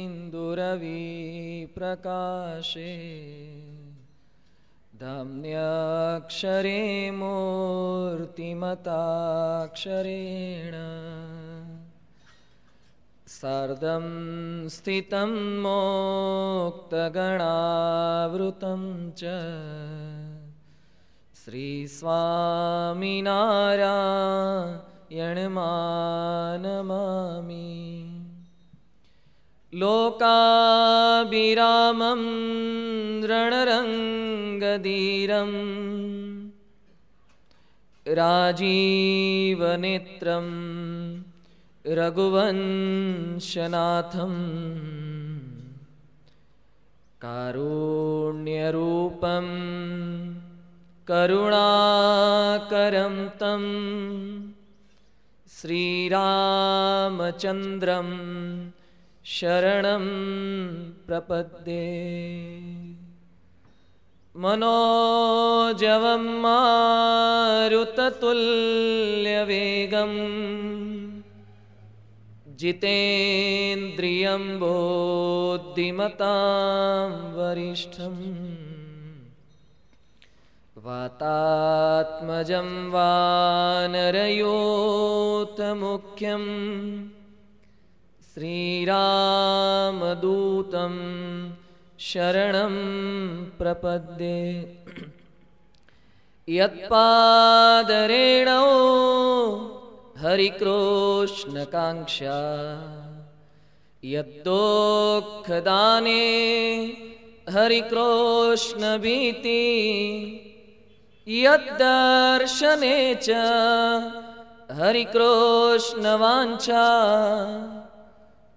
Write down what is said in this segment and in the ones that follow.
दुरविप्रकाशे धाम्न्यक्षरे मूर्तिमताक्षरेण सार्धं स्थितं मोक्तगणावृतं च श्रीस्वामिनारायणमानमामि लोकाभिरामं रणरङ्गधीरम् राजीवनेत्रं रघुवंशनाथम् कारुण्यरूपं करुणाकरं तं श्रीरामचन्द्रं शरणं प्रपद्ये। मनोजवं मारुततुल्यवेगम् जितेन्द्रियं बोद्धिमतां वरिष्ठम् वातात्मजं वानरयोतमुख्यं श्रीरामदूतं शरणं प्रपद्ये। यत्पादरेणौ हरिकृष्णकाङ्क्षा। यद्दोःखदाने हरिकृष्णभीति। यद्दर्शने च हरिकृष्णवाञ्छा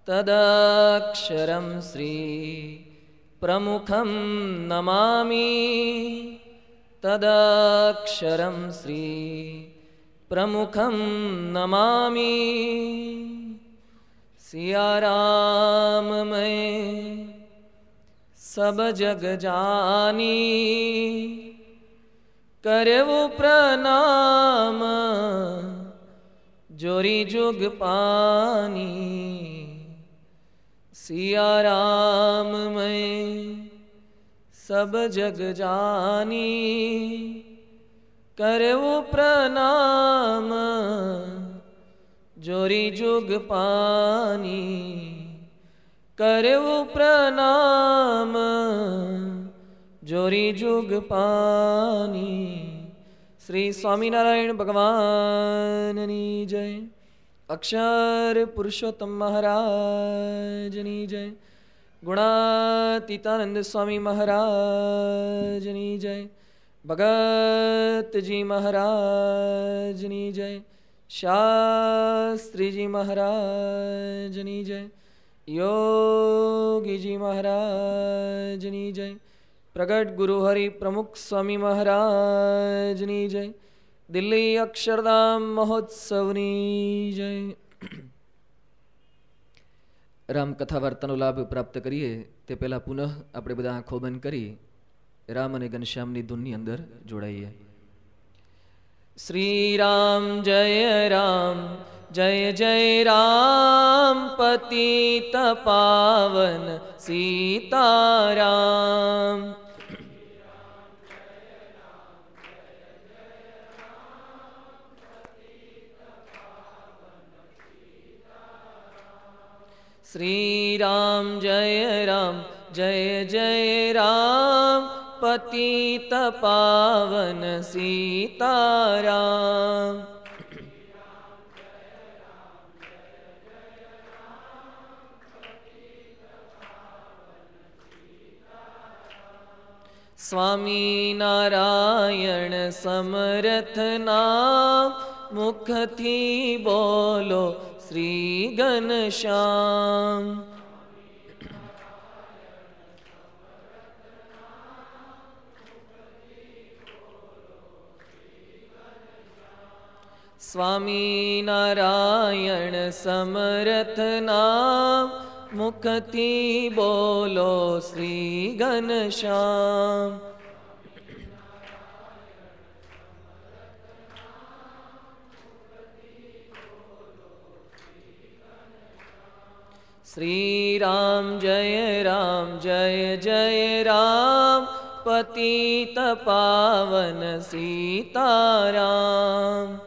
तदक्षरं श्री प्रमुखं नमामि। तदक्षरं श्री प्रमुखं नमामि। सिया राम मैं सब जग जानी। करवो प्रणाम जोरी जुग पानी सिया राम मैं सब जग जानी करवो प्रणाम जोरी जुग पानी करवो प्रणाम जोरी जुग पानी શ્રી સ્વામિનારાયણ ભગવાનની જય અક્ષર પુરુષોત્તમ મહારાજની જય. ગુણાતીતાનંદ સ્વામી મહારાજની જય. ભગતજી મહારાજની જય. શાસ્ત્રીજી મહારાજની જય. યોગીજી મહારાજની જય. પ્રગટ ગુરુ હરિ પ્રમુખ સ્વામી મહારાજની જય. દિલ્હી અક્ષરધામ મહોત્સવની જય રામકથા વાર્તાનો લાભ પ્રાપ્ત કરીએ, તે પહેલાં પુનઃ આપણે બધા આંખો બંધ કરી રામ અને ઘનશ્યામની ધૂનની અંદર જોડાઈએ. શ્રી રામ જય રામ, જય જય રામ, પતિત પાવન, સીતારામ. श्रीराम जय राम जय जय राम। पतित पावन सीताराम। स्वामी नारायण समरथ समर्थना मुखी बोलो श्रीघनश्याम स्वामी नारायण समरथ नाम मुखति बोलो श्रीघनश्याम श्रीराम जय राम जय जय राम। पतित पावन सीताराम।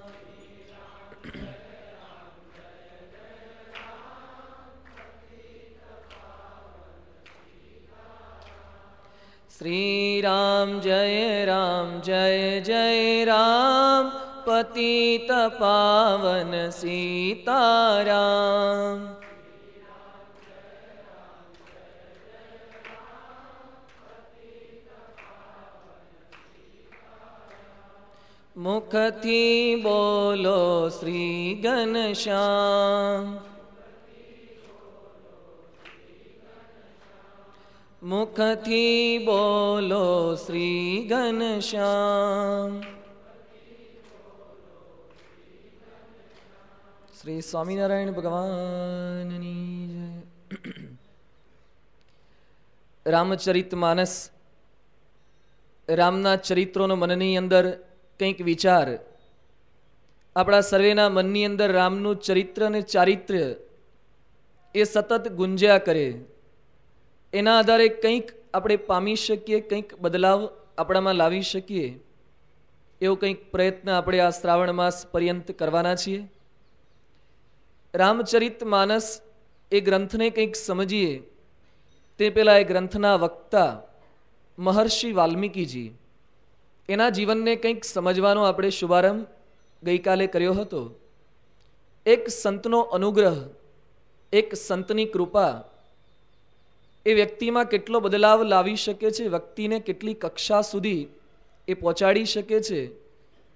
श्रीराम जय राम जय जय राम। पतित पावन सीताराम। મુખથી બોલો શ્રી ઘનશ્યામ મુખથી બોલો શ્રી ઘનશ્યામ શ્રી સ્વામિનારાયણ ભગવાનની જય. રામચરિત માનસ રામના ચરિત્રોનો મનની અંદર કંઈક વિચાર. આપણા સર્વેના મનની અંદર રામનું ચરિત્ર અને ચારિત્ર્ય એ સતત ગુંજ્યા કરે. એના આધારે કંઈક આપણે પામી શકીએ, કંઈક બદલાવ આપણામાં લાવી શકીએ. એવો કંઈક પ્રયત્ન આપણે આ શ્રાવણ માસ પર્યંત કરવાના છીએ. રામચરિત માનસ એ ગ્રંથને કંઈક સમજીએ. તે પહેલાં એ ગ્રંથના વક્તા મહર્ષિ વાલ્મીકીજી. એના જીવનને કંઈક સમજવાનો આપણે શુભારંભ ગઈકાલે કર્યો હતો. એક સંતનો અનુગ્રહ, એક સંતની કૃપા, એ વ્યક્તિમાં કેટલો બદલાવ લાવી શકે છે, વ્યક્તિને કેટલી કક્ષા સુધી એ પહોંચાડી શકે છે,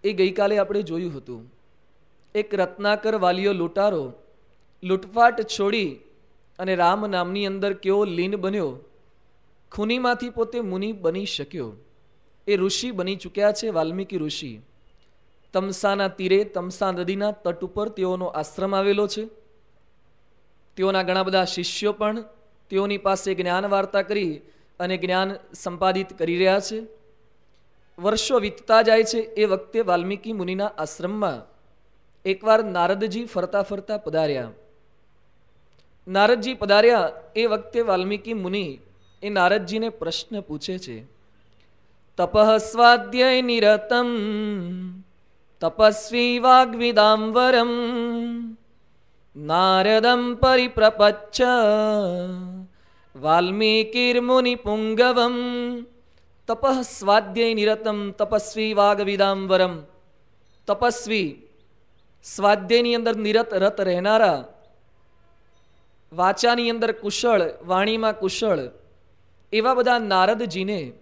એ ગઈકાલે આપણે જોયું હતું. એક રત્નાકર વાલીઓ લૂંટારો, લૂંટફાટ છોડી અને રામ નામની અંદર કેવો લીન બન્યો, ખૂનીમાંથી પોતે મુનિ બની શક્યો. એ ઋષિ બની ચૂક્યા છે, વાલ્મીકી ઋષિ. તમસાના તીરે, તમસા નદીના તટ ઉપર તેઓનો આશ્રમ આવેલો છે. તેઓના ઘણા બધા શિષ્યો પણ તેઓની પાસે જ્ઞાન વાર્તા કરી અને જ્ઞાન સંપાદિત કરી રહ્યા છે. વર્ષો વીતતા જાય છે એ વખતે વાલ્મીકી મુનિના આશ્રમમાં એકવાર નારદજી ફરતા ફરતા પધાર્યા. નારદજી પધાર્યા એ વખતે વાલ્મીકી મુનિ એ નારદજીને પ્રશ્ન પૂછે છે તપઃ નિરતમ તપસ્વી વાગ્વિદાંબરમ નારદમ પરિપ્રપચ્છ વાલ્મીકિર્મુનિ પુંગવમ તપઃ સ્વાધ્યય નિરતમ તપસ્વી વાગવિદાંબરમ તપસ્વી સ્વાધ્યાયની અંદર નિરત રત રહેનારા। વાચાની અંદર કુશળ, વાણીમાં કુશળ। એવા બધા નારદજીને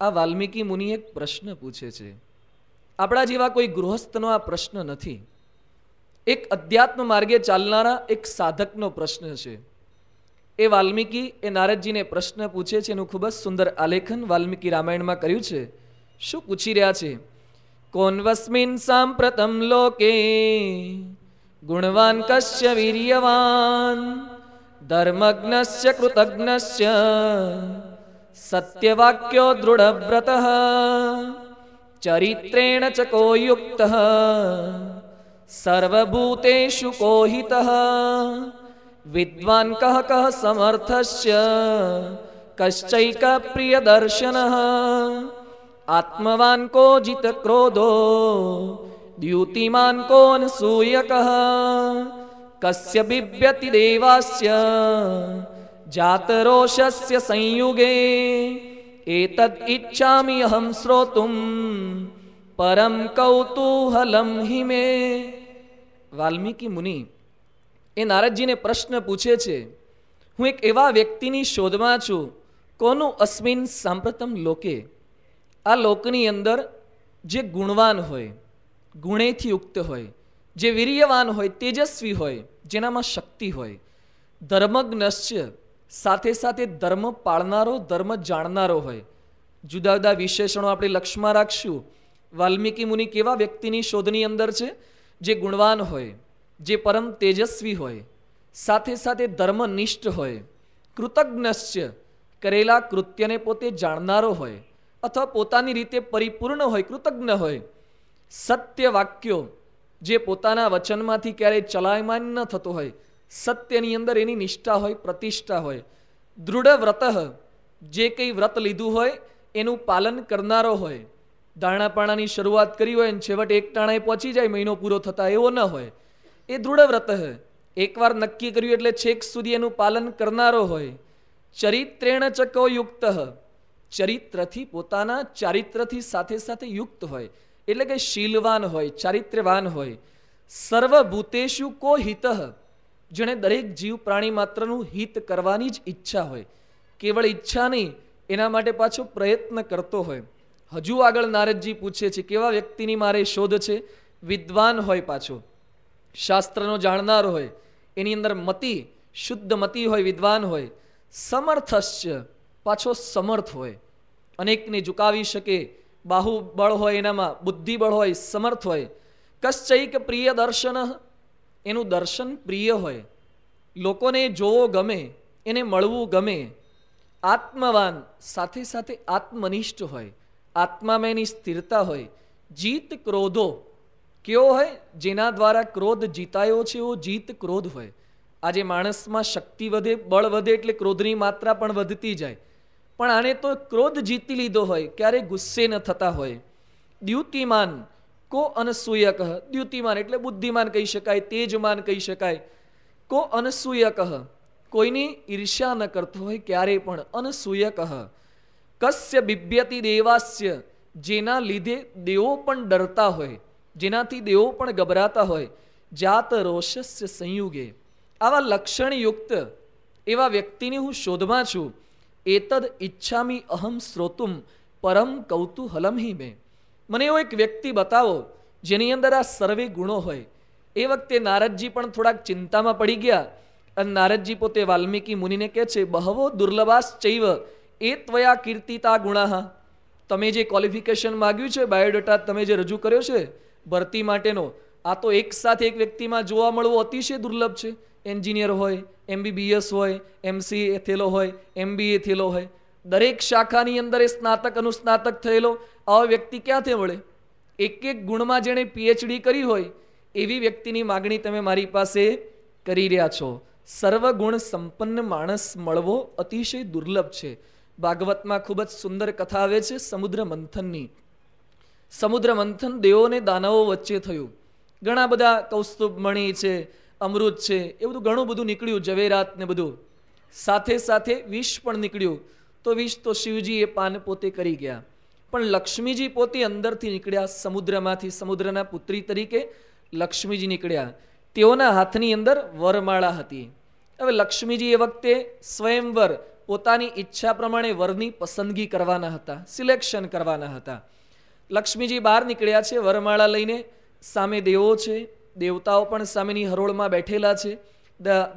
આ વાલ્મીકી મુનિ એક પ્રશ્ન પૂછે છે. આપણા જેવા કોઈ ગૃહસ્થનો આ પ્રશ્ન નથી. એક અધ્યાત્મ માર્ગે ચાલનારા એક સાધકનો પ્રશ્ન છે. એ વાલ્મીકી એ નારદજીને પ્રશ્ન પૂછે છે એનું ખૂબ જ સુંદર આલેખન વાલ્મીકી રામાયણમાં કર્યું છે. શું પૂછી રહ્યા છે? કોન્વસ્મિન સાંપ્રતમ લોકે ગુણવાન કશ્ય વીર્યવાન, ધર્મજ્ઞસ્ય કૃતજ્ઞસ્ય सत्यवाक्यो दृढव्रतः। चरित्रेण च को युक्तः। सर्वभूतेषु को हितः। विद्वान् कः कः समर्थस्य। कश्चैकप्रियदर्शनः आत्मवान् को जितक्रोधो। द्यूतिमान् कोऽनसूयकः कस्य सूयकः देवास्य। જાતરોષસ્ય સંયુગે એતદ ઈચ્છામિ અહમ શ્રોતુમ પરમ કૌતુહલમ હિ મે વાલ્મીકી મુનિ એ નારદજીને પ્રશ્ન પૂછે છે હું એક એવા વ્યક્તિની શોધમાં છું કોનું અસ્મિન સાંપ્રતમ લોકે આ લોકની અંદર જે ગુણવાન હોય ગુણેથી યુક્ત હોય જે વીર્યવાન હોય તેજસ્વી હોય જેનામાં શક્તિ હોય ધર્મજ્ઞશ્ય સાથે સાથે ધર્મ પાળનારો, ધર્મ જાણનારો હોય. જુદા જુદા વિશેષણો આપણે લક્ષમાં રાખશું. વાલ્મીકી મુનિ કેવા વ્યક્તિની શોધની અંદર છે? જે ગુણવાન હોય, જે પરમ તેજસ્વી હોય. સાથે સાથે ધર્મનિષ્ઠ હોય. કૃતજ્ઞશ્ય, કરેલા કૃત્યને પોતે જાણનારો હોય અથવા પોતાની રીતે પરિપૂર્ણ હોય, કૃતજ્ઞ હોય. સત્ય વાક્યો જે પોતાના વચનમાંથી ક્યારેય ચલાયમાન ન થતો હોય સત્યની અંદર એની નિષ્ઠા હોય, પ્રતિષ્ઠા હોય. દૃઢ વ્રત જે કંઈ વ્રત લીધું હોય, એનું પાલન કરનારો હોય. દાણાપાણાની શરૂઆત કરી હોય અને છેવટે એક ટાણાએ પહોંચી જાય, મહિનો પૂરો થતા એવો ન હોય. એ દૃઢ વ્રત એકવાર નક્કી કર્યું એટલે છેક સુધી એનું પાલન કરનારો હોય. ચરિત્રેણ ચકો યુક્ત ચરિત્રથી પોતાના ચારિત્રથી સાથે સાથે યુક્ત હોય. એટલે કે શીલવાન હોય, ચારિત્ર્યવાન હોય. સર્વભૂતેશુ કો હિત જેણે દરેક જીવ પ્રાણી માત્રનું હિત કરવાની જ ઈચ્છા હોય. કેવળ ઈચ્છા નહીં, એના માટે પાછો પ્રયત્ન કરતો હોય. હજુ આગળ નારદજી પૂછે છે, કેવા વ્યક્તિની મારે શોધ છે? વિદ્વાન હોય પાછો. શાસ્ત્રનો જાણનાર હોય. એની અંદર મતિ, શુદ્ધ મતિ હોય, વિદ્વાન હોય. સમર્થશ્ચ, પાછો સમર્થ હોય. અનેકને ઝુકાવી શકે. બાહુબળ હોય એનામાં બુદ્ધિબળ હોય, સમર્થ હોય. કશ્ચૈક પ્રિય દર્શન એનું દર્શન પ્રિય હોય. લોકોને જોવો ગમે, એને મળવું ગમે. આત્મવાન સાથે સાથે આત્મનિષ્ઠ હોય. આત્મામાં એની સ્થિરતા હોય. જીત ક્રોધો કેવો હોય? જેના દ્વારા ક્રોધ જીતાયો છે એવો જીત ક્રોધ હોય. આજે માણસમાં શક્તિ વધે, બળ વધે એટલે ક્રોધની માત્રા પણ વધતી જાય. પણ આને તો ક્રોધ જીતી લીધો હોય, ક્યારે ગુસ્સે ન થતા હોય. દ્યુતિમાન કો અનસૂયક દ્યુતિમાન એટલે બુદ્ધિમાન કહી શકાય, તેજમાન કહી શકાય. કો અનસૂયક, કોઈની ઈર્ષ્યા ન કરતો હોય ક્યારે પણ, અનસૂયક. કસ્ય બિબ્યતિ દેવાસ્ય, જેના લીધે દેવો પણ ડરતા હોય, જેનાથી દેવો પણ ગભરાતા હોય, જાત રોષસ્ય સંયુગે. આવા લક્ષણયુક્ત એવા વ્યક્તિની હું શોધમાં છું. એતદ ઈચ્છામી અહમ શ્રોતુમ પરમ કૌતુહલમ મેં મને એવો એક વ્યક્તિ બતાવો જેની અંદર આ સર્વે ગુણો હોય. એ વખતે નારદજી પણ થોડાક ચિંતામાં પડી ગયા અને નારદજી પોતે વાલ્મીકી મુનિને કહે છે, બહવો દુર્લભાસ ચૈવ, એ ત્વયા કીર્તિતા ગુણા તમે જે ક્વોલિફિકેશન માગ્યું છે બાયોડેટા તમે જે રજૂ કર્યો છે, ભરતી માટેનો, આ તો એક સાથે એક વ્યક્તિમાં જોવા મળવું અતિશય દુર્લભ છે. એન્જિનિયર હોય, એમબીબીએસ હોય એમસી થયેલો હોય, એમબીએ થયેલો હોય. દરેક શાખાની અંદર એ સ્નાતક, અનુસ્નાતક થયેલો. આવા વ્યક્તિ ક્યાંથી મળે? એક એક ગુણમાં જેણે પીએચડી કરી હોય, એવી વ્યક્તિની માગણી તમે મારી પાસે કરી રહ્યા છો. સર્વગુણ સંપન્ન માણસ મળવો અતિશય દુર્લભ છે. ભાગવતમાં ખૂબ જ સુંદર કથા આવે છે, સમુદ્ર મંથનની. સમુદ્ર મંથન દેવોને દાનવો વચ્ચે થયું. ઘણા બધા કૌસ્તુભ મણી છે, અમૃત છે, એ બધું ઘણું બધું નીકળ્યું, ઝવેરાત ને બધું. સાથે સાથે વિષ પણ નીકળ્યું. તો વિષ તો શિવજી એ પાન પોતે કરી ગયા. પણ લક્ષ્મીજી પોતે અંદરથી નીકળ્યા સમુદ્રમાંથી, સમુદ્રના પુત્રી તરીકે લક્ષ્મીજી નીકળ્યા. તેઓના હાથની અંદર વરમાળા હતી. હવે લક્ષ્મીજી એ વખતે સ્વયંવર પોતાની ઈચ્છા પ્રમાણે વરની પસંદગી કરવાના હતા, સિલેક્શન કરવાના હતા. લક્ષ્મીજી બહાર નીકળ્યા છે, વરમાળા લઈને. સામે દેવો છે, દેવતાઓ પણ સામેની હરોળમાં બેઠેલા છે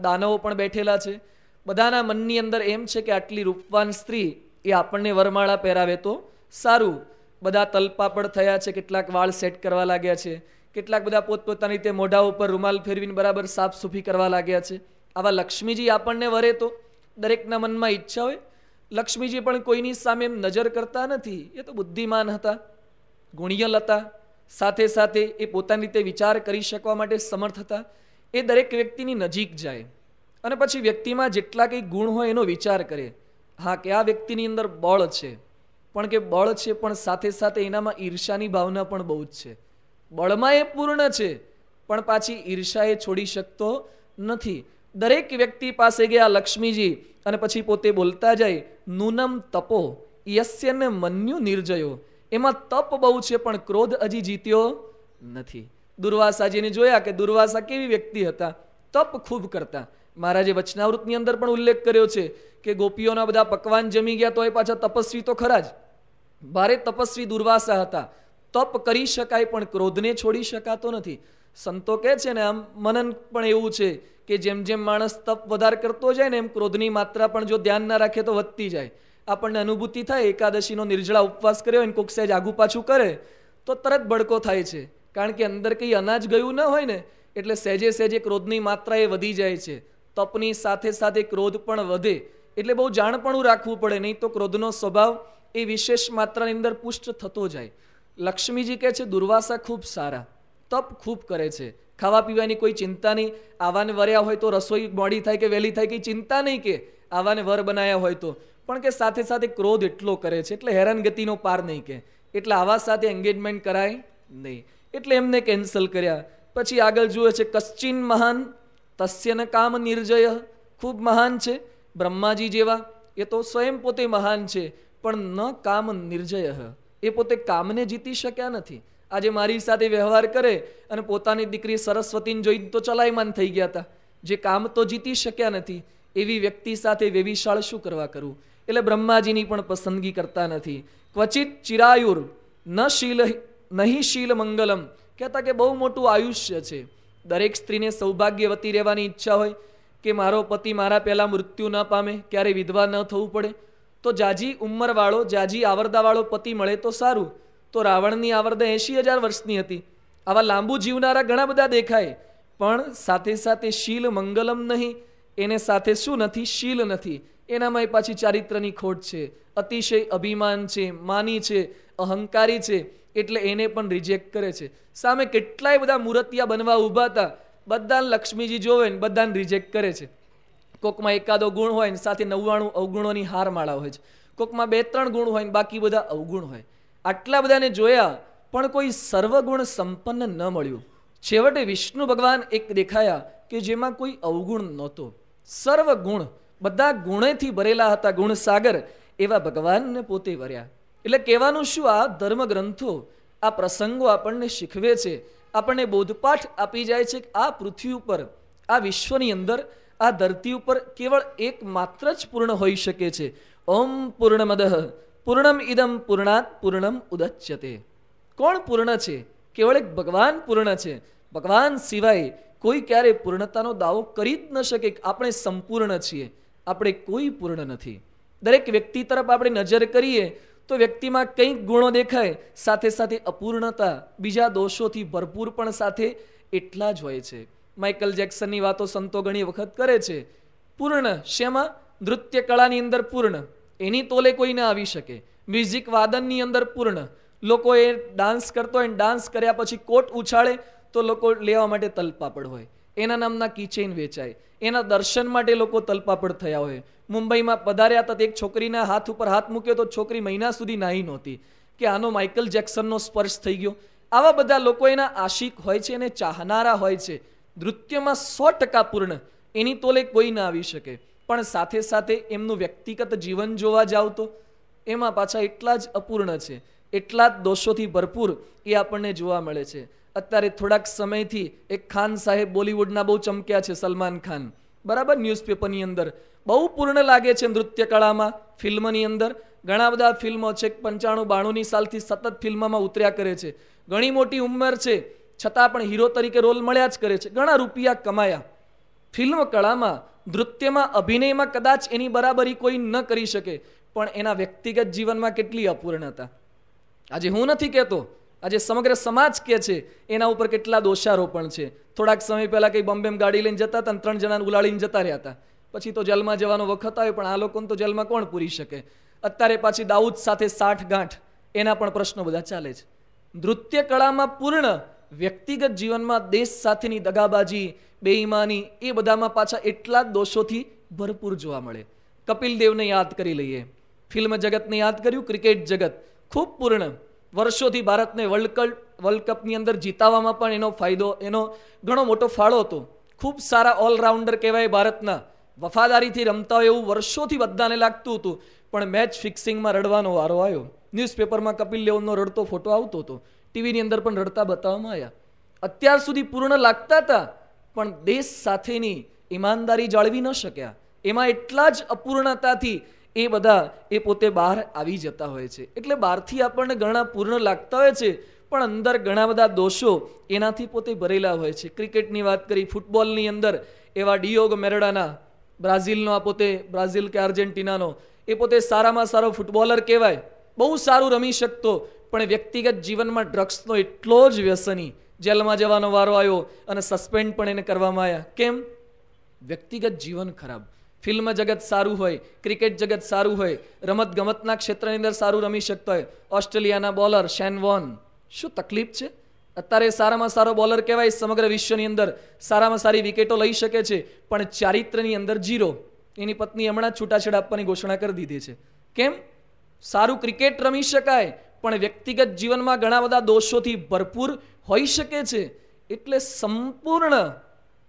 દાનવો પણ બેઠેલા છે. બધાના મનની અંદર એમ છે કે આટલી રૂપવાન સ્ત્રી એ આપણને વરમાળા પહેરાવે તો સારું. બધા તલપાપડ થયા છે, કેટલાક વાળ સેટ કરવા લાગ્યા છે, કેટલાક બધા પોતપોતાની રીતે મોઢા ઉપર રૂમાલ ફેરવીને બરાબર સાફ સુફી કરવા લાગ્યા છે. આવા લક્ષ્મીજી આપણને વરે તો દરેકના મનમાં ઈચ્છા હોય. લક્ષ્મીજી પણ કોઈની સામે એમ નજર કરતા નથી, એ તો બુદ્ધિમાન હતા, ગુણિયલ હતા. સાથે સાથે એ પોતાની રીતે વિચાર કરી શકવા માટે સમર્થ હતા. એ દરેક વ્યક્તિની નજીક જાય. અને પછી વ્યક્તિમાં જેટલા કંઈ ગુણ હોય એનો વિચાર કરે. હા, કે આ વ્યક્તિની અંદર બળ છે. પણ કે બળ છે પણ સાથે સાથે એનામાં ઈર્ષાની ભાવના પણ બહુ જ છે. બળમાં એ પૂર્ણ છે, પણ પાછી ઈર્ષા એ છોડી શકતો નથી. દરેક વ્યક્તિ પાસે ગયા લક્ષ્મીજી અને પછી પોતે બોલતા જાય, નૂનમ તપો યસ્યને મન્યુ નિર્જયો. એમાં તપ બહુ છે, પણ ક્રોધ હજી જીત્યો નથી. દુર્વાસાજીને જોયા કે દુર્વાસા કેવી વ્યક્તિ હતા? તપ ખૂબ કરતા. મહારાજે વચનાવૃતની અંદર પણ ઉલ્લેખ કર્યો છે કે ગોપીઓના બધા પકવાન જમી ગયા તો એ પાછા તપસ્વી તો ખરા જ. ભારે તપસ્વી દુર્વાસા હતા. તપ કરી શકાય પણ ક્રોધને છોડી શકાતો નથી. સંતો કહે છે ને, આમ મનન પણ એવું છે કે જેમ જેમ માણસ તપ વધારે કરતો જાય ને એમ ક્રોધની માત્રા પણ જો ધ્યાન ના રાખે તો વધતી જાય. આપણને અનુભૂતિ થાય, એકાદશીનો નિર્જળા ઉપવાસ કર્યો હોય કોક સહેજ આગુ પાછું કરે, તો તરત બડકો થાય છે. કારણ કે અંદર કંઈ અનાજ ગયું ન હોય ને, એટલે સહેજે સહેજે ક્રોધની માત્રા એ વધી જાય છે. તપની સાથે સાથે ક્રોધ પણ વધે. એટલે બહુ જાણપણું રાખવું પડે, નહીં તો ક્રોધનો સ્વભાવ એ વિશેષ માત્રાની અંદર પુષ્ટ થતો જાય. લક્ષ્મીજી કહે છે, દુર્વાસા ખૂબ સારા, તપ ખૂબ કરે છે. ખાવા પીવાની કોઈ ચિંતા નહીં. આવાને વર્યા હોય તો રસોઈ મોડી થાય કે વહેલી થાય કે ચિંતા નહીં કે આવાને વર બનાવ્યા હોય તો. પણ કે સાથે સાથે ક્રોધ એટલો કરે છે, એટલે હેરાનગતિનો પાર નહીં કે એટલે આવા સાથે એન્ગેજમેન્ટ કરાય નહીં. એટલે એમને કેન્સલ કર્યા. પછી આગળ જુએ છે, કશ્ચિન મહાન તસ્યન કામ નિર્જય ખૂબ મહાન છે બ્રહ્માજી જેવા એ તો સ્વયં પોતે મહાન છે પણ ન કામ નિર્જય એ પોતે કામને જીતી શક્યા નથી આજે મારી સાથે વ્યવહાર કરે અને પોતાની દીકરી સરસ્વતીને જોઈને તો ચલાયમાન થઈ ગયા હતા જે કામ તો જીતી શક્યા નથી એવી વ્યક્તિ સાથે વેવિશાળ શું કરવા કરવું એટલે બ્રહ્માજીની પણ પસંદગી કરતા નથી ક્વચિત ચિરાયુર ન શીલ નહીં શીલ મંગલમ કહેતા કે બહુ મોટું આયુષ્ય છે દરેક સ્ત્રીને સૌભાગ્યવતી રહેવાની ઈચ્છા હોય કે મારો પતિ મારા પહેલાં મૃત્યુ ન પામે, ક્યારે વિધવા ન થવું પડે, તો જાજી ઉંમરવાળો, જાજી આવરદાવાળો પતિ મળે તો સારું. તો રાવણની આવરદા એંશી હજાર વર્ષની હતી. આવા લાંબુ જીવનારા ઘણા બધા દેખાય, પણ સાથે સાથે શીલ મંગલમ નહીં. એને સાથે શું નથી? શીલ નથી. એનામાં એ પાછી ચારિત્રની ખોટ છે. અતિશય અભિમાન છે, માની છે, અહંકારી છે. એટલે એને પણ રિજેક્ટ કરે છે. સામે કેટલાય બધા મૂર્તિયા બનવા ઊભા હતા. બધાને લક્ષ્મીજી જોવે ને બધાને રિજેક્ટ કરે છે. કોકમાં એકાદો ગુણ હોય ને સાથે નવ્વાણું અવગુણોની હાર માળા હોય છે. કોકમાં બે ત્રણ ગુણ હોય ને બાકી બધા અવગુણ હોય. આટલા બધાને જોયા પણ કોઈ સર્વગુણ સંપન્ન ન મળ્યું. છેવટે વિષ્ણુ ભગવાન એક દેખાયા કે જેમાં કોઈ અવગુણ નહોતો. સર્વ ગુણ બધા ગુણેથી ભરેલા હતા ગુણ સાગર એવા ભગવાનને પોતે વર્યા. એટલે કહેવાનું શું? આ ધર્મગ્રંથો, આ પ્રસંગો આપણને શીખવે છે. આપણને બોધપાઠ આપી જાય છે કે આ પૃથ્વી ઉપર, આ વિશ્વની અંદર, આ ધરતી ઉપર કેવળ એક માત્ર જ પૂર્ણ હોઈ શકે છે. ઓમ પૂર્ણમદ, પૂર્ણમ ઇદમ પૂર્ણાત, પૂર્ણમ ઉદચ્યતે. કોણ પૂર્ણ છે? કેવળ એક ભગવાન પૂર્ણ છે. ભગવાન સિવાય કોઈ ક્યારે પૂર્ણતાનો દાવો કરી જ ન શકે આપણે સંપૂર્ણ છીએ. આપણે કોઈ પૂર્ણ નથી. દરેક વ્યક્તિ તરફ આપણે નજર કરીએ તો વ્યક્તિમાં કંઈક ગુણો દેખાય, સાથે સાથે અપૂર્ણતા, બીજા દોષોથી ભરપૂર પણ સાથે એટલા જ હોય છે. માઇકલ જેક્સનની વાતો સંતો ઘણી વખત કરે છે. પૂર્ણ, શેમાં? નૃત્ય કળાની અંદર પૂર્ણ. એની તોલે કોઈ ના આવી શકે. મ્યુઝિક વાદનની અંદર પૂર્ણ. લોકો એ ડાન્સ કરતો હોય ડાન્સ કર્યા પછી કોટ ઉછાળે, તો લોકો લેવા માટે તલપાપડ હોય. એના નામના કીચેન વેચાય. એના દર્શન માટે લોકો તલપાપડ થયા હોય. મુંબઈમાં પધાર્યા હતા એક છોકરીના હાથ ઉપર હાથ મૂક્યો તો છોકરી મહિના સુધી નાહી નહોતી. કે આનો માઇકલ જેક્સનનો સ્પર્શ થઈ ગયો. આવા બધા લોકો એના આશિક હોય છે અને ચાહનારા હોય છે. નૃત્યમાં સો ટકા પૂર્ણ. એની તોલે કોઈ ના આવી શકે. પણ સાથે સાથે એમનું વ્યક્તિગત જીવન જોવા જાવ તો એમાં પાછા એટલા જ અપૂર્ણ છે. એટલા જ દોષોથી ભરપૂર એ આપણને જોવા મળે છે. અત્યારે થોડાક સમયથી એક ખાન સાહેબ બોલિવૂડના બહુ ચમક્યા છે, સલમાન ખાન. બરાબર ન્યૂઝપેપરની અંદર. બહુ પૂર્ણ લાગે છે નૃત્ય કળામાં ફિલ્મની અંદર. ઘણા બધા ફિલ્મો છે પંચાણું બાણુંની સાલથી સતત ફિલ્મમાં ઉતર્યા કરે છે. ઘણી મોટી ઉંમર છે, છતાં પણ હીરો તરીકે રોલ મળ્યા જ કરે છે. ઘણા રૂપિયા કમાયા. ફિલ્મ કળામાં નૃત્યમાં, અભિનયમાં કદાચ એની બરાબરી કોઈ ન કરી શકે, પણ એના વ્યક્તિગત જીવનમાં કેટલી અપૂર્ણતા. આજે હું નથી કહેતો આજે સમગ્ર સમાજ કે છે, એના ઉપર કેટલા દોષારોપણ છે. થોડાક સમય પહેલાં કંઈ બોમ્બેમ ગાડી લઈને જતા હતા ત્રણ જણાને ઉલાળીને જતા રહ્યા હતા. પછી તો જેલમાં જવાનો વખત આવ્યો, પણ આ લોકોને તો જેલમાં કોણ પૂરી શકે? અત્યારે પાછી દાઉદ સાથે સાઠ ગાંઠ, એના પણ પ્રશ્નો બધા ચાલે છે. નૃત્ય કળામાં પૂર્ણ વ્યક્તિગત જીવનમાં દેશ સાથેની દગાબાજી, બેઈમાની, એ બધામાં પાછા એટલા જ દોષોથી ભરપૂર જોવા મળે. કપિલ દેવને યાદ કરી લઈએ. ફિલ્મ જગતને યાદ કર્યું, ક્રિકેટ જગત. ખૂબ પૂર્ણ. વર્ષોથી ભારતને વર્લ્ડ કપ વર્લ્ડ કપની અંદર જીતાવામાં પણ એનો ફાયદો, એનો ઘણો મોટો ફાળો હતો. ખૂબ સારા ઓલરાઉન્ડર કહેવાય ભારતના. વફાદારીથી રમતા હોય એવું વર્ષોથી બધાને લાગતું હતું. પણ મેચ ફિક્સિંગમાં રડવાનો વારો આવ્યો. ન્યૂઝપેપરમાં કપિલ દેવનો રડતો ફોટો આવતો હતો. ટીવીની અંદર પણ રડતા બતાવવામાં આવ્યા. અત્યાર સુધી પૂર્ણ લાગતા હતા, પણ દેશ સાથેની ઈમાનદારી જાળવી ન શક્યા. એમાં એટલા જ અપૂર્ણતાથી એ બધા એ પોતે બહાર આવી જતા હોય છે. એટલે બહારથી આપણને ઘણા પૂર્ણ લાગતા હોય છે, પણ અંદર ઘણા બધા દોષો એનાથી પોતે ભરેલા હોય છે. ક્રિકેટની વાત કરી, ફૂટબોલની અંદર એવા ડિયોગ મેરડાના, બ્રાઝિલનો આ પોતે, બ્રાઝિલ કે આર્જેન્ટિનાનો, એ પોતે સારામાં સારો ફૂટબોલર કહેવાય. બહુ સારું રમી શકતો, પણ વ્યક્તિગત જીવનમાં ડ્રગ્સનો એટલો જ વ્યસની. જેલમાં જવાનો વારો આવ્યો અને સસ્પેન્ડ પણ એને કરવામાં આવ્યા. કેમ? વ્યક્તિગત જીવન ખરાબ. ફિલ્મ જગત સારું હોય, ક્રિકેટ જગત સારું હોય, રમત ગમતના ક્ષેત્રની અંદર સારું રમી શકતો હોય. ઓસ્ટ્રેલિયાના બોલર શેન વોન. શું તકલીફ છે? અત્યારે સારામાં સારો બોલર કહેવાય સમગ્ર વિશ્વની અંદર. સારામાં સારી વિકેટો લઈ શકે છે, પણ ચારિત્રની અંદર જીરો એની પત્ની હમણાં છૂટાછેડા આપવાની ઘોષણા કરી દીધી છે. કેમ? સારું ક્રિકેટ રમી શકાય, પણ વ્યક્તિગત જીવનમાં ઘણા બધા દોષોથી ભરપૂર હોઈ શકે છે. એટલે સંપૂર્ણ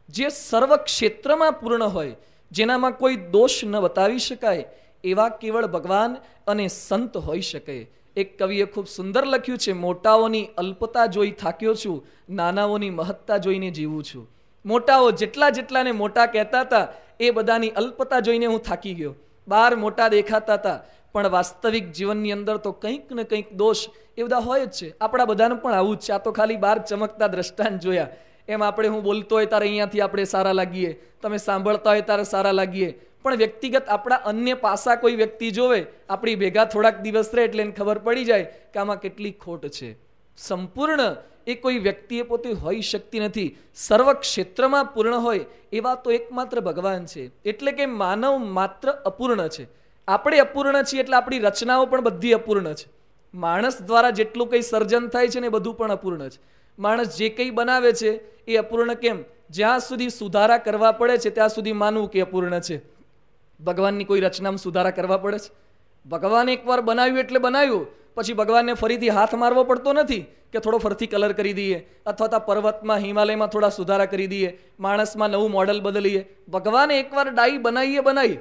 જે સર્વ ક્ષેત્રમાં પૂર્ણ હોય જેનામાં કોઈ દોષ ન બતાવી શકાય, એવા કેવળ ભગવાન અને સંત હોઈ શકે. એક કવિએ ખૂબ સુંદર લખ્યું છે, મોટાઓની અલ્પતા જોઈ થાક્યો છું, નાનાઓની મહત્તા જોઈને જીવું છું. મોટાઓ જેટલા જેટલાને મોટા કહેતા હતા, એ બધાની અલ્પતા જોઈને હું થાકી ગયો. બાર મોટા દેખાતા હતા, પણ વાસ્તવિક જીવનની અંદર તો કંઈક ને કંઈક દોષ એ બધા હોય જ છે. આપણા બધાનું પણ આવું જ છે. આ તો ખાલી બાર ચમકતા દ્રષ્ટાંત જોયા. એમ આપણે હું બોલતો હોય ત્યારે અહીંયાથી આપણે સારા લાગીએ. તમે સાંભળતા હોય ત્યારે સારા લાગીએ. પણ વ્યક્તિગત આપણા અન્ય પાસા કોઈ વ્યક્તિ જોવે, આપણી ભેગા થોડાક દિવસ રહે એટલે એને ખબર પડી જાય કે આમાં કેટલી ખોટ છે. સંપૂર્ણ એ કોઈ વ્યક્તિએ પોતે હોઈ શકતી નથી. સર્વ ક્ષેત્રમાં પૂર્ણ હોય એવા તો એકમાત્ર ભગવાન છે. એટલે કે માનવ માત્ર અપૂર્ણ છે. આપણે અપૂર્ણ છીએ એટલે આપણી રચનાઓ પણ બધી અપૂર્ણ છે. માણસ દ્વારા જેટલું કંઈ સર્જન થાય છે ને બધું પણ અપૂર્ણ છે. માણસ જે કંઈ બનાવે છે એ અપૂર્ણ કેમ? જ્યાં સુધી સુધારા કરવા પડે છે, ત્યાં સુધી માનવું કે અપૂર્ણ છે. ભગવાનની કોઈ રચનામાં સુધારા કરવા પડે છે? ભગવાન એકવાર બનાવ્યું એટલે બનાવ્યું, પછી ભગવાનને ફરીથી હાથ મારવો પડતો નથી કે થોડો ફરથી કલર કરી દઈએ, અથવા તો પર્વતમાં, હિમાલયમાં થોડા સુધારા કરી દઈએ, માણસમાં નવું મોડલ બદલીએ. ભગવાને એકવાર ડાઈ બનાવીએ બનાવી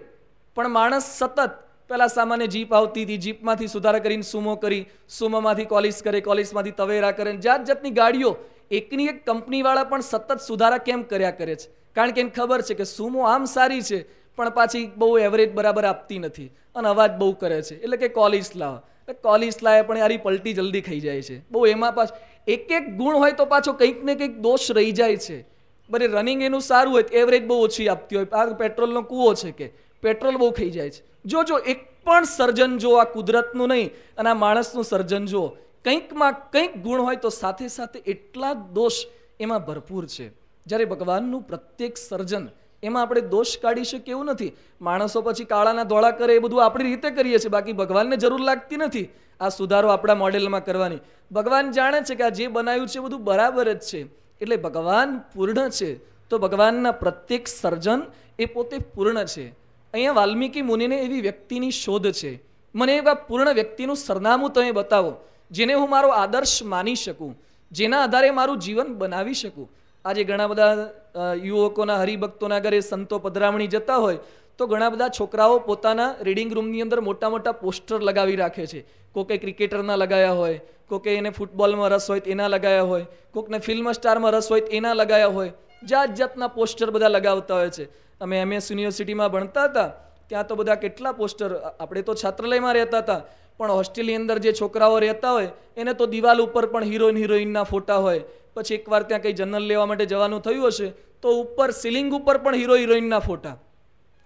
પણ માણસ સતત પહેલા સામાન્ય જીપ આવતી હતી, જીપમાંથી સુધારા કરીને સુમો કરી, સુમોમાંથી કોલિસ કરે કોલિસમાંથી તવેરા કરે. જાત જાતની ગાડીઓ એકની એક કંપનીવાળા પણ સતત સુધારા કેમ કર્યા કરે છે? કારણ કે એને ખબર છે કે સુમો આમ સારી છે, પણ પાછી બહુ એવરેજ બરાબર આપતી નથી અને અવાજ બહુ કરે છે. એટલે કે કોલિસ લાવો. કોલિસ લાવે પણ યારી પલટી જલ્દી ખાઈ જાય છે. બહુ એમાં પાછું એક એક ગુણ હોય તો પાછો કંઈક ને કંઈક દોષ રહી જાય છે. બરે રનિંગ એનું સારું હોય એવરેજ બહુ ઓછી આપતી હોય. આ પેટ્રોલનો કૂવો છે કે પેટ્રોલ બહુ ખાઈ જાય છે. જો જો, એક પણ સર્જન જો આ કુદરતનું નહીં, અને આ માણસનું સર્જન જો, કંઈકમાં કંઈક ગુણ હોય તો સાથે સાથે એટલા દોષ એમાં ભરપૂર છે. જ્યારે ભગવાનનું પ્રત્યેક સર્જન, એમાં આપણે દોષ કાઢી શકીએ એવું નથી. માણસો પછી કાળાના ધોળા કરે, એ બધું આપણી રીતે કરીએ છીએ, બાકી ભગવાનને જરૂર લાગતી નથી આ સુધારો આપણા મોડેલમાં કરવાની. ભગવાન જાણે છે કે આ જે બનાવ્યું છે બધું બરાબર જ છે. એટલે ભગવાન પૂર્ણ છે, તો ભગવાનના પ્રત્યેક સર્જન એ પોતે પૂર્ણ છે. અહીંયા વાલ્મીકી મુનિને એવી વ્યક્તિની શોધ છે. મને એવા પૂર્ણ વ્યક્તિનું સરનામું તમે બતાવો, જેને હું મારો આદર્શ માની શકું, જેના આધારે મારું જીવન બનાવી શકું. આજે ઘણા બધા યુવકોના, હરિભક્તોના ઘરે સંતો પધરામણી જતા હોય, તો ઘણા બધા છોકરાઓ પોતાના રીડિંગ રૂમની અંદર મોટા મોટા પોસ્ટર લગાવી રાખે છે. કોકે ક્રિકેટરના લગાયા હોય, કોકે એને ફૂટબોલમાં રસ હોય એના લગાયા હોય, કોકને ફિલ્મ સ્ટારમાં રસ હોય એના લગાયા હોય. જાત જાતના પોસ્ટર બધા લગાવતા હોય છે. અમે એમએસ યુનિવર્સિટીમાં ભણતા હતા, ત્યાં તો બધા કેટલા પોસ્ટર આપણે તો છાત્રાલયમાં રહેતા હતા, પણ હોસ્ટેલની અંદર જે છોકરાઓ રહેતા હોય, એને તો દિવાલ ઉપર પણ હિરોઈન હિરોઈનના ફોટા હોય. પછી એકવાર ત્યાં કંઈ જનરલ લેવા માટે જવાનું થયું હશે, તો ઉપર સીલિંગ ઉપર પણ હીરો હિરોઈનના ફોટા.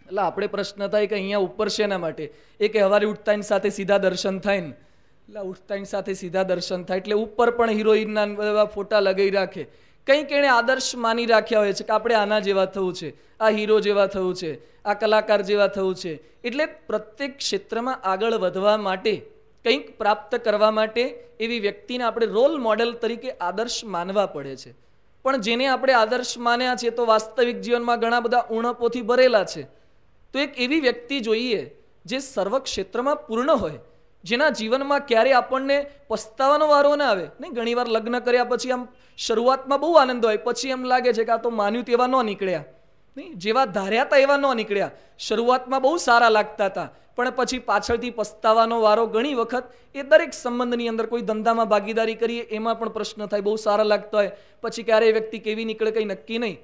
એટલે આપણે પ્રશ્ન થાય કે અહીંયા ઉપર છે એના માટે? એ કે હવારે ઉઠતાની સાથે સીધા દર્શન થાય ને. એટલે ઉઠતાની સાથે સીધા દર્શન થાય, એટલે ઉપર પણ હિરોઈનના બધા ફોટા લગાવી રાખે. કંઈક એણે આદર્શ માની રાખ્યા હોય છે કે આપણે આના જેવા થવું છે, આ હીરો જેવા થવું છે, આ કલાકાર જેવા થવું છે. એટલે પ્રત્યેક ક્ષેત્રમાં આગળ વધવા માટે, કંઈક પ્રાપ્ત કરવા માટે એવી વ્યક્તિને આપણે રોલ મોડેલ તરીકે આદર્શ માનવા પડે છે. પણ જેને આપણે આદર્શ માન્યા છે તો વાસ્તવિક જીવનમાં ઘણા બધા ઉણપોથી ભરેલા છે. તો એક એવી વ્યક્તિ જોઈએ જે સર્વ ક્ષેત્રમાં પૂર્ણ હોય, જેના જીવનમાં ક્યારે આપણને પસ્તાવાનો વારો ના આવે. નહીં, ઘણીવાર લગ્ન કર્યા પછી આમ શરૂઆતમાં બહુ આનંદ હોય. પછી એમ લાગે છે કે આ તો માન્યું તેવા ન નીકળ્યા. નહીં, જેવા ધાર્યા હતા એવા ન નીકળ્યા. શરૂઆતમાં બહુ સારા લાગતા હતા પણ પછી પાછળથી પસ્તાવાનો વારો ઘણી વખત એ દરેક સંબંધની અંદર કોઈ ધંધામાં ભાગીદારી કરીએ એમાં પણ પ્રશ્ન થાય. બહુ સારા લાગતા હોય. પછી ક્યારે વ્યક્તિ કેવી નીકળે કંઈ નક્કી નહીં.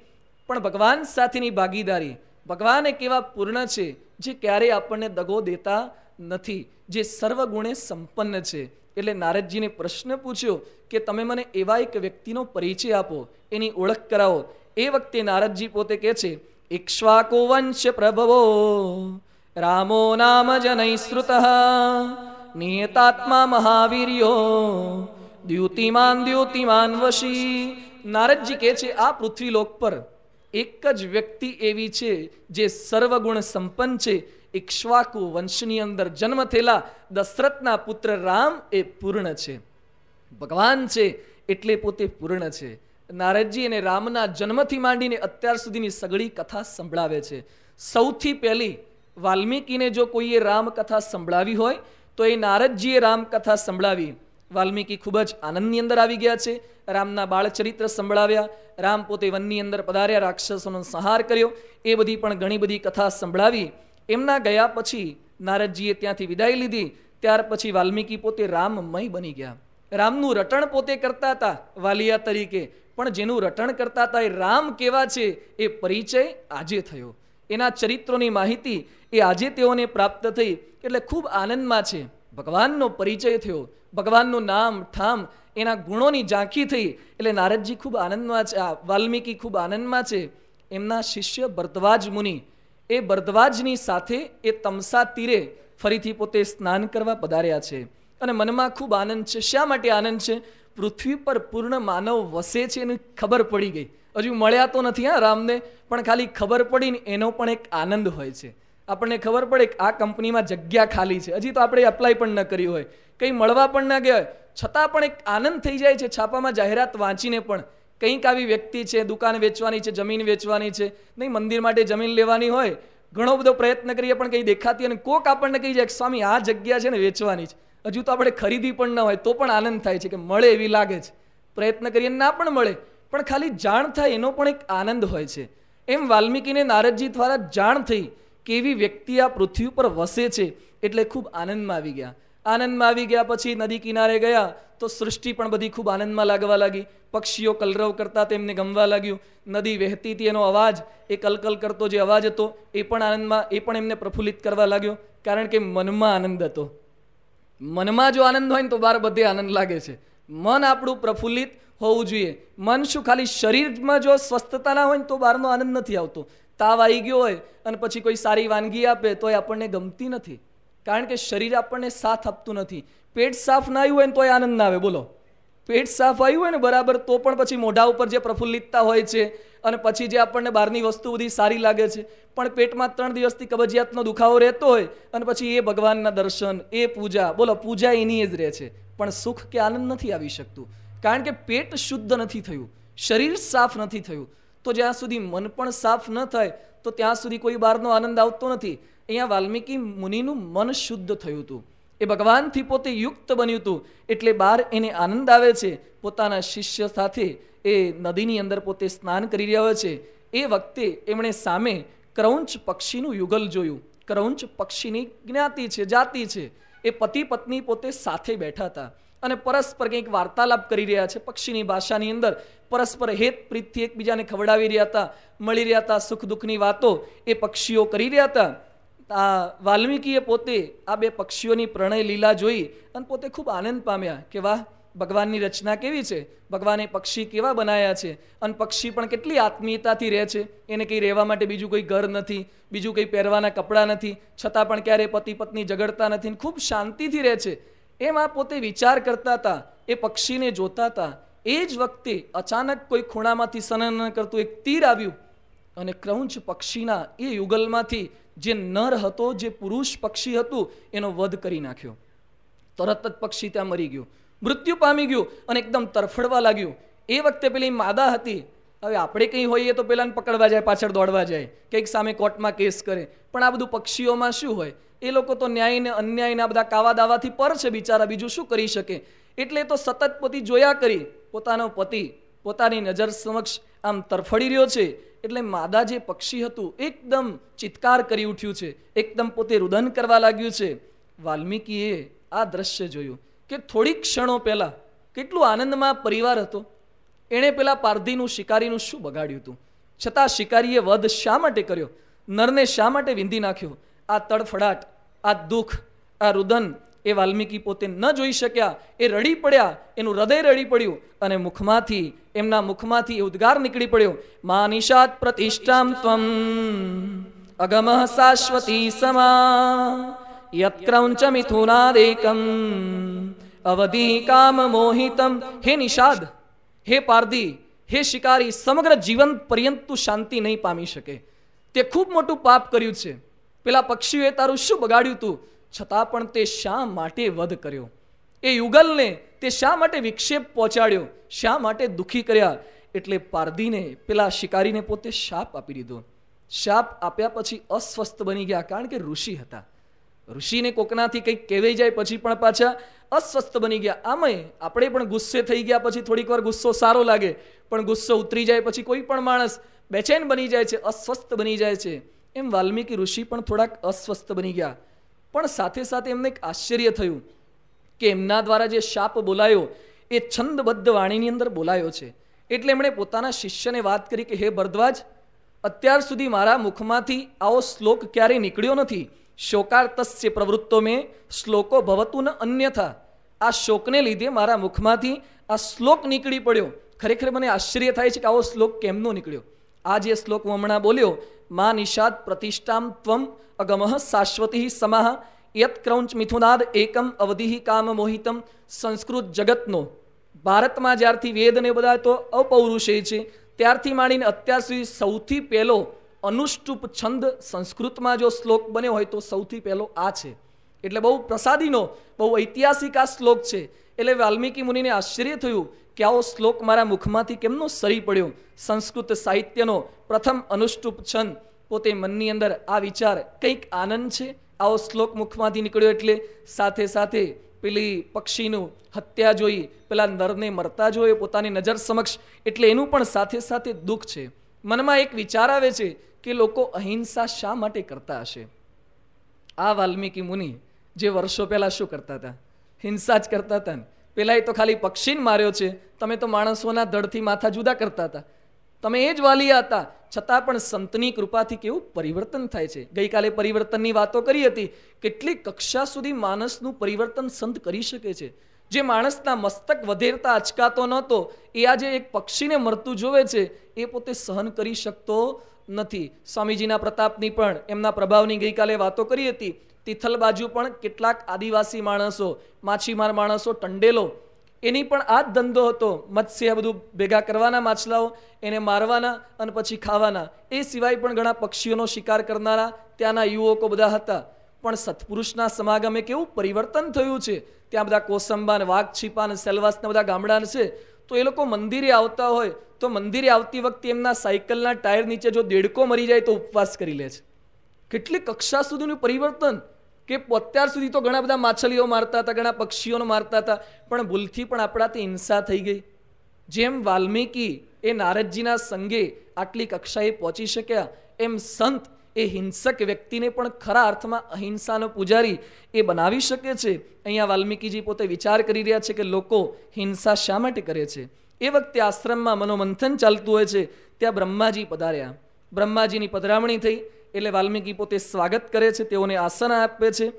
પણ ભગવાન સાથેની ભાગીદારી, ભગવાન એક એવા પૂર્ણ છે જે ક્યારેય આપણને દગો દેતા નથી, જે સર્વગુણે સંપન્ન છે. એટલે નારદજીને પ્રશ્ન પૂછ્યો કે તમે મને એવા એક વ્યક્તિનો પરિચય આપો, એની ઓળખ કરાવો. એ વખતે નારદજી પોતે કહે છે ઇક્ષ્વાકો વંશ પ્રભવો, રામો નામ જનૈ શ્રુત નિયતાત્મા મહાવીર્યો, દ્યુતિમાન દ્યુતિમાન વશી. નારદજી કહે છે, આ પૃથ્વી લોક પર એક જ વ્યક્તિ એવી છે જે સર્વગુણ સંપન્ન છે. ઇક્ષ્વાકુ વંશની અંદર જન્મ થયેલા દશરથના પુત્ર રામ એ પૂર્ણ છે. ભગવાન છે એટલે પોતે પૂર્ણ છે. નારદજી અને રામના જન્મથી માંડીને અત્યાર સુધીની સગળી કથા સંભળાવે છે. સૌથી પહેલી વાલ્મીકીને જો કોઈએ રામકથા સંભળાવી હોય, તો એ નારદજીએ રામકથા સંભળાવી. વાલ્મીકી ખૂબ જ આનંદની અંદર આવી ગયા છે. રામના બાળચરિત્ર સંભળાવ્યા. રામ પોતે વનની અંદર પધાર્યા, રાક્ષસોનો સંહાર કર્યો. એ બધી પણ ઘણી બધી કથા સંભળાવી. એમના ગયા પછી નારદજીએ ત્યાંથી વિદાય લીધી. ત્યાર પછી વાલ્મીકી પોતે રામમય બની ગયા. રામનું રટણ પોતે કરતા હતા, વાલિયા તરીકે. પણ જેનું રટણ કરતા હતા એ રામ કેવા છે એ પરિચય આજે થયો. એના ચરિત્રોની માહિતી એ આજે તેઓને પ્રાપ્ત થઈ. એટલે ખૂબ આનંદમાં છે. ભગવાનનો પરિચય થયો. ભગવાનનું નામ, ઠામ, એના ગુણોની ઝાંખી થઈ. એટલે નારદજી ખૂબ આનંદમાં છે, આ વાલ્મીકી ખૂબ આનંદમાં છે. એમના શિષ્ય ભરદ્વાજ મુનિ એ ભરદ્વાજની સાથે એ તમસા તીરે ફરીથી પોતે સ્નાન કરવા પધાર્યા છે. અને મનમાં ખૂબ આનંદ છે. શા માટે આનંદ છે? પૃથ્વી પર પૂર્ણ માનવ વસે છે એની ખબર પડી ગઈ. હજુ મળ્યા તો નથી હા રામને, પણ ખાલી ખબર પડીને એનો પણ એક આનંદ હોય છે. આપણને ખબર પડે કે આ કંપનીમાં જગ્યા ખાલી છે. હજી તો આપણે એપ્લાય પણ ન કર્યું હોય. કંઈ મળવા પણ ન ગયા હોય. છતાં પણ એક આનંદ થઈ જાય છે. છાપામાં જાહેરાત વાંચીને પણ. કંઈક આવી વ્યક્તિ છે, દુકાન વેચવાની છે, જમીન વેચવાની છે, નહીં, મંદિર માટે જમીન લેવાની હોય, ઘણો બધો પ્રયત્ન કરીએ પણ કંઈ દેખાતી અને કોક આપણને કહી જાય સ્વામી, આ જગ્યા છે ને વેચવાની છે. હજુ તો આપણે ખરીદી પણ ન હોય, તો પણ આનંદ થાય છે કે મળે એવી લાગે છે. પ્રયત્ન કરીએ ના પણ મળે, પણ ખાલી જાણ થાય એનો પણ એક આનંદ હોય છે. એમ વાલ્મીકીને નારદજી દ્વારા જાણ થઈ કે એવી વ્યક્તિ આ પૃથ્વી ઉપર વસે છે, એટલે ખૂબ આનંદમાં આવી ગયા. આનંદમાં આવી ગયા પછી નદી કિનારે ગયા તો સૃષ્ટિ પણ બધી ખૂબ આનંદમાં લાગવા લાગી. પક્ષીઓ કલરવ કરતા તેમને ગમવા લાગ્યું. નદી વહેતી હતી, એનો અવાજ, એ કલકલ કરતો જે અવાજ હતો, એ પણ આનંદમાં, એ પણ એમને પ્રફુલ્લિત કરવા લાગ્યો. કારણ કે મનમાં આનંદ હતો. મનમાં જો આનંદ હોય ને તો બાર બધે આનંદ લાગે છે. મન આપણું પ્રફુલ્લિત હોવું જોઈએ. મન શું ખાલી શરીરમાં જો સ્વસ્થતા ના હોય ને તો બહારનો આનંદ નથી આવતો. તાવ આવી ગયો હોય અને પછી કોઈ સારી વાનગી આપે તો એ આપણને ગમતી નથી. કારણ કે શરીર આપણને સાથ આપતું નથી. પેટ સાફ ના આવ્યું હોય ને તોય આનંદ ના આવે. બોલો. પેટ સાફ આવ્યું હોય ને બરાબર, તો પણ પછી મોઢા ઉપર જે પ્રફુલ્લિતતા હોય છે અને પછી જે આપણને બહારની વસ્તુ બધી સારી લાગે છે, પણ પેટમાં ત્રણ દિવસથી કબજિયાતનો દુખાવો રહેતો હોય અને પછી એ ભગવાનના દર્શન, એ પૂજા, બોલો, પૂજા એની જ રહે છે. પણ સુખ કે આનંદ નથી આવી શકતું. કારણ કે પેટ શુદ્ધ નથી થયું. શરીર સાફ નથી થયું. તો જ્યાં સુધી મન પણ સાફ ન થાય, તો ત્યાં સુધી કોઈ બહારનો આનંદ આવતો નથી. અહીંયા વાલ્મીકી મુનિનું મન શુદ્ધ થયું હતું. એ ભગવાનથી પોતે યુક્ત બન્યું હતું. એટલે બહાર એને આનંદ આવે છે. પોતાના શિષ્ય સાથે એ નદીની અંદર પોતે સ્નાન કરી રહ્યા છે. એ વખતે એમણે સામે ક્રૌંચ પક્ષીનું યુગલ જોયું. ક્રૌંચ પક્ષીની જ્ઞાતિ છે, જાતિ છે. એ પતિ પત્ની પોતે સાથે બેઠા હતા. અને પરસ્પર કંઈક વાર્તાલાપ કરી રહ્યા છે પક્ષીની ભાષાની અંદર. પરસ્પર હેત પ્રીતથી એકબીજાને ખવડાવી રહ્યા હતા, મળી રહ્યા હતા સુખ દુઃખની વાતો એ પક્ષીઓ કરી રહ્યા હતા. વાલ્મીકીએ પોતે આ બે પક્ષીઓની પ્રણય લીલા જોઈ અને પોતે ખૂબ આનંદ પામ્યા કે વાહ, ભગવાનની રચના કેવી છે? ભગવાને પક્ષી કેવા બનાવ્યા છે? અને પક્ષી પણ કેટલી આત્મીયતાથી રહે છે? એને કંઈ રહેવા માટે બીજું કોઈ ઘર નથી, બીજું કંઈ પહેરવાના કપડાં નથી, છતાં પણ ક્યારેય પતિ પત્ની ઝઘડતા નથી ખૂબ શાંતિથી રહે છે. એમ આ પોતે વિચાર કરતા હતા, એ પક્ષીને જોતા હતા. એ જ વખતે અચાનક કોઈ ખૂણામાંથી સનન કરતું એક તીર આવ્યું અને ક્રૌંચ પક્ષીના એ યુગલમાંથી જે નર હતો જે પુરુષ પક્ષી હતું, એનો વધ કરી નાખ્યો. તરત જ પક્ષી ત્યાં મરી ગયું. મૃત્યુ પામી ગયું અને એકદમ તરફડવા લાગ્યું. એ વખતે પેલી માદા હતી. હવે આપણે કંઈ હોઈએ તો પેલાને પકડવા જાય, પાછળ દોડવા જાય. કંઈક સામે કોર્ટમાં કેસ કરે. પણ આ બધું પક્ષીઓમાં શું હોય? એ લોકો તો ન્યાયને અન્યાયના બધા કાવા દાવાથી પર છે બિચારા, બીજું શું કરી શકે? એટલે તો સતત પતિ જોયા કરી. પોતાનો પતિ પોતાની નજર સમક્ષ આમ તરફડી રહ્યો છે. એટલે માદા જે પક્ષી હતું, એકદમ ચિત્કાર કરી ઉઠ્યું છે, એકદમ પોતે રુદન કરવા લાગ્યું છે. વાલ્મીકીએ આ દ્રશ્ય જોયું કે થોડીક ક્ષણો પહેલાં કેટલું આનંદમાં પરિવાર હતો. એણે પેલા પારધીનું શિકારીનું શું બગાડ્યું હતું? છતાં શિકારીએ વધ શા માટે કર્યો? નરને શા માટે વિંધી નાખ્યો? આ તડફડાટ, આ દુઃખ, આ રુદન એ વાલ્મીકી પોતે ન જોઈ શક્યા, એ રડી પડ્યા, એનું હૃદય રડી પડ્યું અને મુખમાંથી, એમના મુખમાંથી ઉદ્ગાર નીકળી પડ્યો. મા નિષાદ પ્રતિષ્ઠામ ત્વમ, અગમ શાશ્વતી સમા યત્ક્રૌંચ મિથુનાદેકમ, અવધિ કામ મોહિતમ. હે નિષાદ, હે પારધી, હે શિકારી, સમગ્ર જીવન પર્યંત તું શાંતિ નહીં પામી શકે. તે ખૂબ મોટું પાપ કર્યું છે. પેલા પક્ષીઓએ તારું શું બગાડ્યું તું? છતાં પણ તે શા માટે વધ કર્યો? એ યુગલને તે શા માટે વિક્ષેપ પહોંચાડ્યો? શા માટે દુઃખી કર્યા? એટલે પારધીને, પેલા શિકારીને પોતે શાપ આપી દીધો. શાપ આપ્યા પછી અસ્વસ્થ બની ગયા કારણ કે ઋષિ હતા. ઋષિને કોકનાથી કંઈક કહેવાઈ જાય પછી પણ પાછા અસ્વસ્થ બની ગયા. આમય આપણે પણ ગુસ્સે થઈ ગયા પછી થોડીક વાર ગુસ્સો સારો લાગે, પણ ગુસ્સો ઉતરી જાય પછી કોઈ પણ માણસ બેચેન બની જાય છે, અસ્વસ્થ બની જાય છે. એમ વાલ્મીકી ઋષિ પણ થોડાક અસ્વસ્થ બની ગયા. પણ સાથે સાથે એમને એક આશ્ચર્ય થયું કે એમના દ્વારા જે શાપ બોલાયો, એ છંદબદ્ધ વાણીની અંદર બોલાયો છે. એટલે એમણે પોતાના શિષ્યને વાત કરી કે, હે ભરદ્વાજ, અત્યાર સુધી મારા મુખમાંથી આવો શ્લોક ક્યારેય નીકળ્યો નથી. શોકાર્તસ્ય પ્રવૃત્તો મેં, શ્લોકો ભવતું ન અન્યથા. આ શોકને લીધે મારા મુખમાંથી આ શ્લોક નીકળી પડ્યો. ખરેખર મને આશ્ચર્ય થાય છે કે આવો શ્લોક કેમનો નીકળ્યો? આ જે શ્લોક હું હમણાં બોલ્યો મા નિષાદ પ્રતિષ્ઠામ ત્વમ અગમઃ શાશ્વતી સમાહ યત ક્રૌંચ મિથુનાદ એકમ અવધિ કામ મોહિતમ સંસ્કૃત જગતનો ભારતમાં જ્યારથી વેદ ને બધા તો અપૌરુષે છે ત્યારથી માંડીને અત્યાર સુધી સૌથી પહેલો અનુષ્ટુપ છંદ સંસ્કૃતમાં જો શ્લોક બન્યો હોય તો સૌથી પહેલો આ છે એટલે બહુ પ્રસાદીનો બહુ ઐતિહાસિક આ શ્લોક છે એટલે વાલ્મીકી મુનિને આશ્ચર્ય થયું કે આવો શ્લોક મારા મુખમાંથી કેમનો સરી પડ્યો? સંસ્કૃત સાહિત્યનો પ્રથમ અનુષ્ટુપ છંદ પોતે મનની અંદર આ વિચાર કંઈક આનંદ છે? આવો શ્લોક મુખમાંથી નીકળ્યો એટલે સાથે સાથે પેલી પક્ષીનું હત્યા જોઈ, પેલા નરને મરતા જોઈ પોતાની નજર સમક્ષ. એટલે એનું પણ સાથે સાથે દુઃખ છે. મનમાં એક વિચાર આવે છે કે લોકો અહિંસા શા માટે કરતા હશે? આ વાલ્મીકી મુનિ જે વર્ષો પહેલાં શું કરતા હતા? હિંસા જ કરતા હતા ને? પેલા એ તો ખાલી પક્ષીને માર્યો છે. તમે તો માણસોના દળથી માથા જુદા કરતા હતા. તમે એ જ વાલિયા હતા. છતાં પણ સંતની કૃપાથી કેવું પરિવર્તન થાય છે. ગઈકાલે પરિવર્તનની વાતો કરી હતી. કેટલી કક્ષા સુધી માણસનું પરિવર્તન સંત કરી શકે છે. જે માણસના મસ્તક વધેરતા અચકાતો નહોતો, એ આજે એક પક્ષીને મરતું જોવે છે, એ પોતે સહન કરી શકતો નથી. સ્વામીજીના પ્રતાપની પણ એમના પ્રભાવની ગઈકાલે વાતો કરી હતી. તિથલ બાજુ પણ કેટલાક આદિવાસી માણસો, માછીમાર માણસો, ટંડેલો, એની પણ આ જ ધંધો હતો. મત્સ્ય બધું ભેગા કરવાના, માછલાઓ એને મારવાના અને પછી ખાવાના. એ સિવાય પણ ઘણા પક્ષીઓનો શિકાર કરનારા ત્યાંના યુવકો બધા હતા. પણ સત્પુરુષના સમાગમે કેવું પરિવર્તન થયું છે? ત્યાં બધા કોસંબા ને વાઘ છીપા સેલવાસના બધા ગામડા છે. તો એ લોકો મંદિરે આવતા હોય, તો મંદિરે આવતી વખતે એમના સાયકલના ટાયર નીચે જો દેડકો મરી જાય તો ઉપવાસ કરી લે છે. કેટલી કક્ષા સુધીનું પરિવર્તન કે અત્યાર સુધી તો ઘણા બધા માછલીઓ મારતા હતા, ઘણા પક્ષીઓને મારતા હતા, પણ ભૂલથી પણ આપણાથી હિંસા થઈ ગઈ. જેમ વાલ્મીકી એ નારદજીના સંગે આટલી કક્ષાએ પહોંચી શક્યા, એમ સંત એ હિંસક વ્યક્તિને પણ ખરા અર્થમાં અહિંસાનો પૂજારી એ બનાવી શકે છે. અહીંયા વાલ્મીકીજી પોતે વિચાર કરી રહ્યા છે કે લોકો હિંસા શા માટે કરે છે? એ વખતે આશ્રમમાં મનોમંથન ચાલતું હોય છે, ત્યાં બ્રહ્માજી પધાર્યા. બ્રહ્માજીની પધરામણી થઈ એટલે વાલ્મીકી પોતે સ્વાગત કરે છે, તેઓને આસન આપે છે.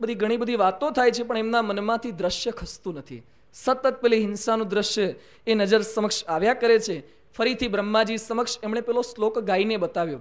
બધી ઘણી બધી વાતો થાય છે, પણ એમના મનમાંથી દ્રશ્ય ખસતું નથી. સતત પેલી હિંસાનું દ્રશ્ય એ નજર સમક્ષ આવ્યા કરે છે. ફરીથી બ્રહ્માજી સમક્ષ એમણે પેલો શ્લોક ગાઈને બતાવ્યો.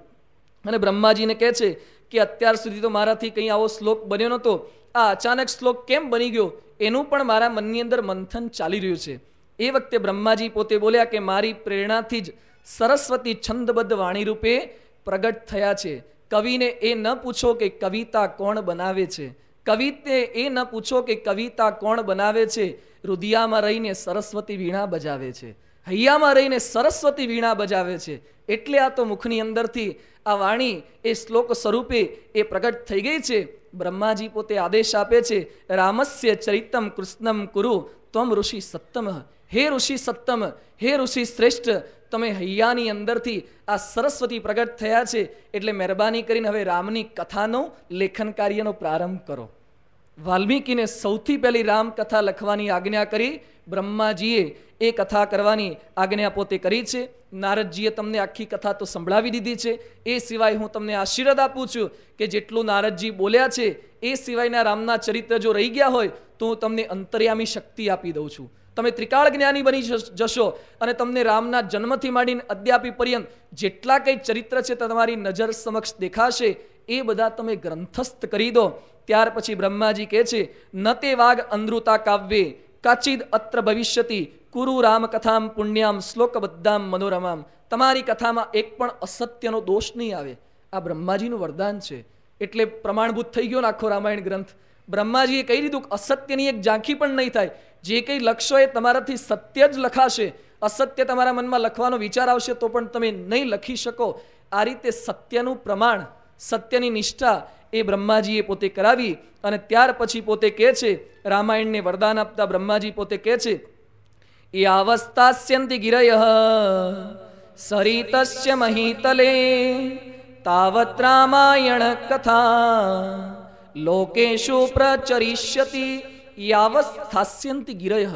અને બ્રહ્માજીને કહે છે કે અત્યાર સુધી તો મારાથી કંઈ આવો શ્લોક બન્યો નહોતો. આ અચાનક શ્લોક કેમ બની ગયો? એનું પણ મારા મનની અંદર મંથન ચાલી રહ્યું છે. એ વખતે બ્રહ્માજી પોતે બોલ્યા કે મારી પ્રેરણાથી જ સરસ્વતી છંદબદ્ધ વાણી રૂપે પ્રગટ થયા છે. કવિને એ ન પૂછો કે કવિતા કોણ બનાવે છે. કવિતે એ ન પૂછો કે કવિતા કોણ બનાવે છે. રુદિયામાં રહીને સરસ્વતી વીણા બજાવે છે. હૈયામાં રહીને સરસ્વતી વીણા બજાવે છે. એટલે આ તો મુખની અંદરથી આ વાણી એ શ્લોક સ્વરૂપે એ પ્રગટ થઈ ગઈ છે. બ્રહ્માજી પોતે આદેશ આપે છે, રામસ્ય ચરિતમ કૃષ્ણમ કુરુ, ત્વમ ઋષિ સત્તમ હે ઋષિ સત્તમ હે ઋષિ શ્રેષ્ઠ તમે હૈયાની અંદરથી આ સરસ્વતી પ્રગટ થયા છે એટલે મહેરબાની કરીને હવે રામની કથાનો લેખન કાર્યનો પ્રારંભ કરો. વાલ્મીકીને સૌથી પહેલી રામકથા લખવાની આજ્ઞા કરી. બ્રહ્માજીએ એ કથા કરવાની આજ્ઞા પોતે કરી છે. નારદજીએ તમને આખી કથા તો સંભળાવી દીધી છે. એ સિવાય હું તમને આશીર્વાદ આપું છું કે જેટલું નારદજી બોલ્યા છે, એ સિવાયના રામના ચરિત્ર જો રહી ગયા હોય તો હું તમને અંતર્યામી શક્તિ આપી દઉં છું. તમે ત્રિકાળ જ્ઞાની બની જશો અને તમને રામના જન્મથી માંડીને અદ્યાપી પર્યંત જેટલા કંઈ ચરિત્ર છે તમારી નજર સમક્ષ દેખાશે, એ બધા તમે ગ્રંથસ્થ કરી દો. ત્યાર પછી બ્રહ્માજી કહે છે, ન તે વાઘ અંદ્રુતા કાવ્યે, કાચિદ અત્ર ભવિષ્યતિ, કુરુ રામ કથામ પુણ્યામ, શ્લોકબદ્ધામ મનોરમામ. તમારી કથામાં એક પણ અસત્યનો દોષ નહીં આવે. આ બ્રહ્માજીનું વરદાન છે. એટલે પ્રમાણભૂત થઈ ગયો ને આખો રામાયણ ગ્રંથ. બ્રહ્માજીએ કહી દીધું કે અસત્યની એક ઝાંખી પણ નહીં થાય. જે કંઈ લખશો એ તમારાથી સત્ય જ લખાશે. અસત્ય તમારા મનમાં લખવાનો વિચાર આવશે તો પણ તમે નહીં લખી શકો. આ રીતે સત્યનું પ્રમાણ, સત્યની નિષ્ઠા એ બ્રહ્માજીએ પોતે કરાવી અને ત્યાર પછી પોતે કહે છે, રામાયણને વરદાન આપતા બ્રહ્માજી પોતે કહે છે, એ અવસ્થાસ્યંતિ ગિરય, સરિતસ્ય મહિતલે, તાવત રામાયણ કથા, લોકેશુ પ્રચરિષ્યતિ યાવસ્થાસ્યંતિ ગિરય.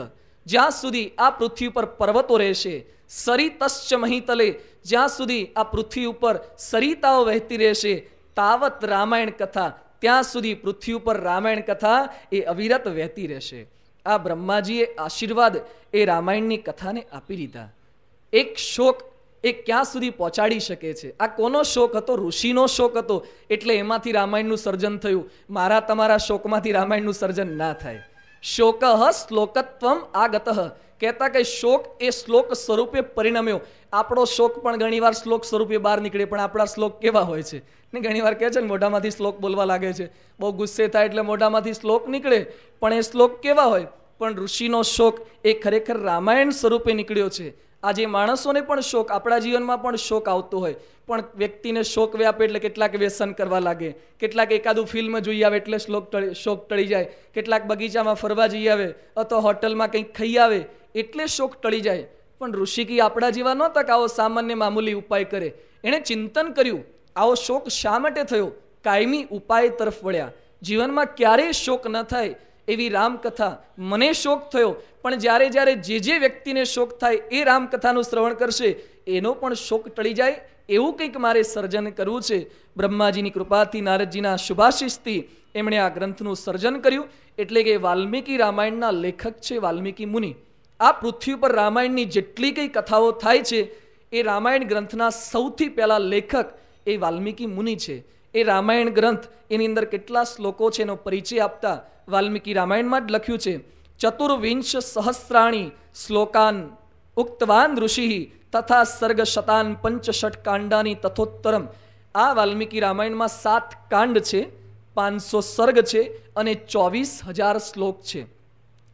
જ્યાં સુધી આ પૃથ્વી ઉપર પર્વતો રહેશે, સરિતશ્ચ મહિતલે, જ્યાં સુધી આ પૃથ્વી ઉપર સરિતાઓ વહેતી રહેશે, તાવત રામાયણ કથા, ત્યાં સુધી પૃથ્વી ઉપર રામાયણ કથા એ અવિરત વહેતી રહેશે. આ બ્રહ્માજીએ આશીર્વાદ એ રામાયણની કથાને આપી દીધા. એક શોક એ ક્યાં સુધી પહોંચાડી શકે છે? આ કોનો શોક હતો? ઋષિનો શોક હતો? એટલે એમાંથી રામાયણનું સર્જન થયું. મારા તમારા શોકમાંથી રામાયણનું સર્જન ના થાય. શોક શ્લોકત્વમ આગત કહેતા કે શોક એ શ્લોક સ્વરૂપે પરિણમ્યો. આપણો શોક પણ ઘણીવાર શ્લોક સ્વરૂપે બહાર નીકળે, પણ આપણા શ્લોક કેવા હોય છે? ને ઘણીવાર કહે છે ને, મોઢામાંથી શ્લોક બોલવા લાગે છે. બહુ ગુસ્સે થાય એટલે મોઢામાંથી શ્લોક નીકળે, પણ એ શ્લોક કેવા હોય? પણ ઋષિનો શોક એ ખરેખર રામાયણ સ્વરૂપે નીકળ્યો છે. આજે માણસોને પણ શોક, આપણા જીવનમાં પણ શોક આવતો હોય. પણ વ્યક્તિને શોક વ્યાપે એટલે કેટલાક વ્યસન કરવા લાગે. કેટલાક એકાદું ફિલ્મ જોઈ આવે એટલે શ્લોક શોક ટળી જાય. કેટલાક બગીચામાં ફરવા જઈ આવે, અથવા હોટલમાં કંઈક ખાઈ આવે, એટલે શોક ટળી જાય. પણ ઋષિકી આપણા જેવા નહોતા કે આવો સામાન્ય મામૂલી ઉપાય કરે. એણે ચિંતન કર્યું, આવો શોક શા માટે થયો? કાયમી ઉપાય તરફ વળ્યા. જીવનમાં ક્યારેય શોક ન થાય એવી રામકથા મને શોક થયો. પણ જ્યારે જ્યારે જે જે વ્યક્તિને શોક થાય એ રામકથાનું શ્રવણ કરશે, એનો પણ શોક ટળી જાય એવું કંઈક મારે સર્જન કરવું છે. બ્રહ્માજીની કૃપાથી નારદજીના શુભાશિષથી એમણે આ ગ્રંથનું સર્જન કર્યું. એટલે કે વાલ્મીકી રામાયણના લેખક છે વાલ્મીકી મુનિ. આ પૃથ્વી પર રામાયણની જેટલી કંઈ કથાઓ થાય છે, એ રામાયણ ગ્રંથના સૌથી પહેલાં લેખક એ વાલ્મીકી મુનિ છે. એ રામાયણ ગ્રંથ એની અંદર કેટલા શ્લોકો છે એનો પરિચય આપતા વાલ્મીકી રામાયણમાં જ લખ્યું છે. ચતુર્વિંશ સહસ્રાણી શ્લોકાન ઉક્તવાન ઋષિ તથા સર્ગ શતાન પંચષટ કાંડાની તથોત્તરમ. આ વાલ્મીકી રામાયણમાં સાત કાંડ છે, પાંચસો સર્ગ છે અને ચોવીસ હજાર શ્લોક છે.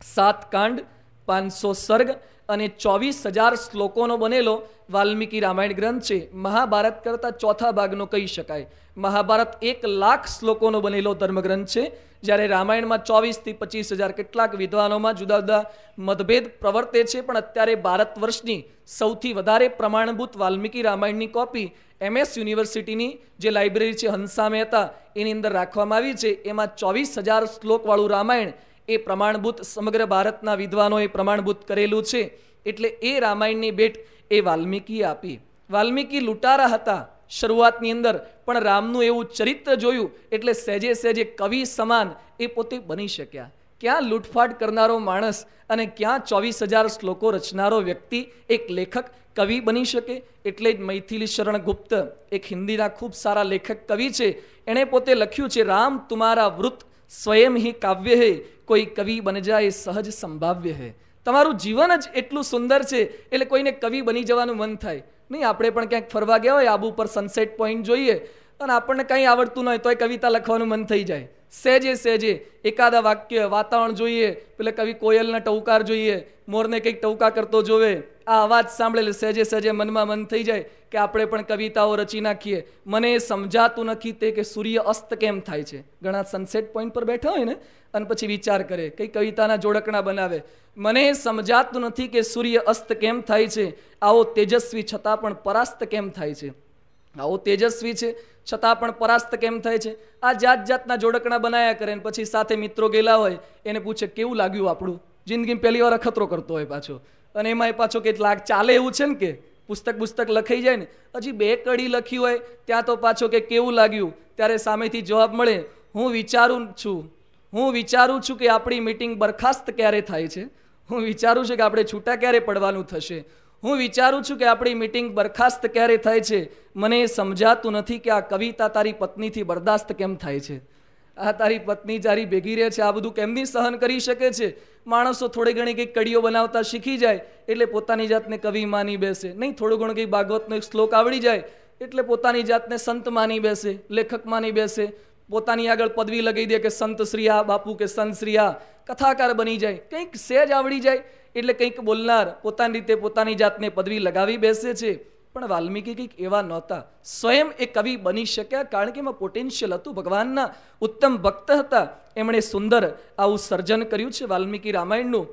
સાત કાંડ, પાંચસો સર્ગ અને ચોવીસ હજાર શ્લોકોનો બનેલો વાલ્મીકી રામાયણ ગ્રંથ છે. મહાભારત કરતાં ચોથા ભાગનો કહી શકાય. મહાભારત એક લાખ શ્લોકોનો બનેલો ધર્મગ્રંથ છે, જ્યારે રામાયણમાં ચોવીસથી પચીસ હજાર કેટલાક વિદ્વાનોમાં જુદા જુદા મતભેદ પ્રવર્તે છે, પણ અત્યારે ભારત વર્ષની સૌથી વધારે પ્રમાણભૂત વાલ્મીકી રામાયણની કોપી એમએસ યુનિવર્સિટીની જે લાઇબ્રેરી છે હંસા મહેતા એની અંદર રાખવામાં આવી છે. એમાં ચોવીસ હજાર શ્લોકવાળું રામાયણ એ પ્રમાણભૂત સમગ્ર ભારતના વિદ્વાનોએ પ્રમાણભૂત કરેલું છે. એટલે એ રામાયણની ભેટ એ વાલ્મીકીએ આપી. વાલ્મીકી લૂંટારા હતા. શરૂઆતની અંદર પણ રામનું એવું ચરિત્ર જોયું એટલે સહેજે સહેજે કવિ સમાન એ પોતે બની શક્યા. ક્યાં લૂંટફાટ કરનારો માણસ અને ક્યાં ચોવીસ હજાર શ્લોકો રચનારો વ્યક્તિ એક લેખક કવિ બની શકે? એટલે જ મૈથિલી શરણ ગુપ્ત એક હિન્દીના ખૂબ સારા લેખક કવિ છે. એણે પોતે લખ્યું છે, રામ તુમારા વૃત સ્વયં હિ કાવ્ય હે, કોઈ કવિ બન જાય સહજ સંભાવ્ય હે. તમારું જીવન જ એટલું સુંદર છે, એટલે કોઈને કવિ બની જવાનું મન થાય. નહીં, આપણે પણ ક્યાંક ફરવા ગયા હોય, આબુ પર સનસેટ પોઈન્ટ જોઈએ, અને આપણને કંઈ આવડતું ન હોય, તોય કવિતા લખવાનું મન થઈ જાય. સહેજે સહેજે એકાદા વાક્ય, વાતાવરણ જોઈએ, પેલે કવિ કોયલના ટહુકાર જોઈએ, મોરને કંઈક ટહુકા કરતો જોવે. આ અવાજ સાંભળેલ સહેજે સહેજે મનમાં મન થઈ જાય કે આપણે પણ કવિતાઓ રચી નાખીએ. મને એ સમજાતું નથી તે કે સૂર્ય અસ્ત કેમ થાય છે. ઘણા સનસેટ પોઈન્ટ પર બેઠા હોય ને, અને પછી વિચાર કરે કઈ કવિતાના જોડકણા બનાવે. મને સમજાતું નથી કે સૂર્ય અસ્ત કેમ થાય છે. આવો તેજસ્વી છતાં પણ પરાસ્ત કેમ થાય છે. આવો તેજસ્વી છે, છતાં પણ પરાસ્ત કેમ થાય છે? આ જાત જાતના જોડકણા બનાયા કરે ને પછી સાથે મિત્રો ગયેલા હોય, એને પૂછે કેવું લાગ્યું આપણું? જિંદગી પહેલી વાર અખતરો કરતો હોય પાછો. અને એમાં એ પાછો કે લાગ, ચાલે એવું છે ને કે? પુસ્તક પુસ્તક લખાઈ જાય ને? હજી બે કડી લખી હોય, ત્યાં તો પાછો કે કેવું લાગ્યું? ત્યારે સામેથી જવાબ મળે, હું વિચારું છું, હું વિચારું છું કે આપણી મિટિંગ બરખાસ્ત ક્યારે થાય છે? હું વિચારું છું કે આપણે છૂટા ક્યારે પડવાનું થશે? હું વિચારું છું કે આપણી મિટિંગ બરખાસ્ત ક્યારે થાય છે? મને એ સમજાતું નથી કે આ કવિતા તારી પત્નીથી બરદાસ્ત કેમ થાય છે? આ તારી પત્ની જારી ભેગી રહે છે, આ બધું કેમની સહન કરી શકે છે? માણસો થોડી ઘણી કંઈક કડીઓ બનાવતા શીખી જાય, એટલે પોતાની જાતને કવિ માની બેસે. નહીં, થોડું ઘણું કંઈક ભાગવતનો એક શ્લોક આવડી જાય, એટલે પોતાની જાતને સંત માની બેસે, લેખક માની બેસે. પોતાની આગળ પદવી લગાવી દે કે સંત શ્રીયા બાપુ કે સંત શ્રીયા કથાકાર બની જાય. કંઈક સહેજ આવડી જાય. એટલે કંઈક બોલનાર પોતાની રીતે પોતાની જાતને પદવી લગાવી બેસે છે. પણ વાલ્મીકી કંઈક એવા નહોતા. સ્વયં એ કવિ બની શક્યા કારણ કે એમાં પોટેન્શિયલ હતું. ભગવાનના ઉત્તમ ભક્ત હતા. એમણે સુંદર આવું સર્જન કર્યું છે વાલ્મીકી રામાયણનું.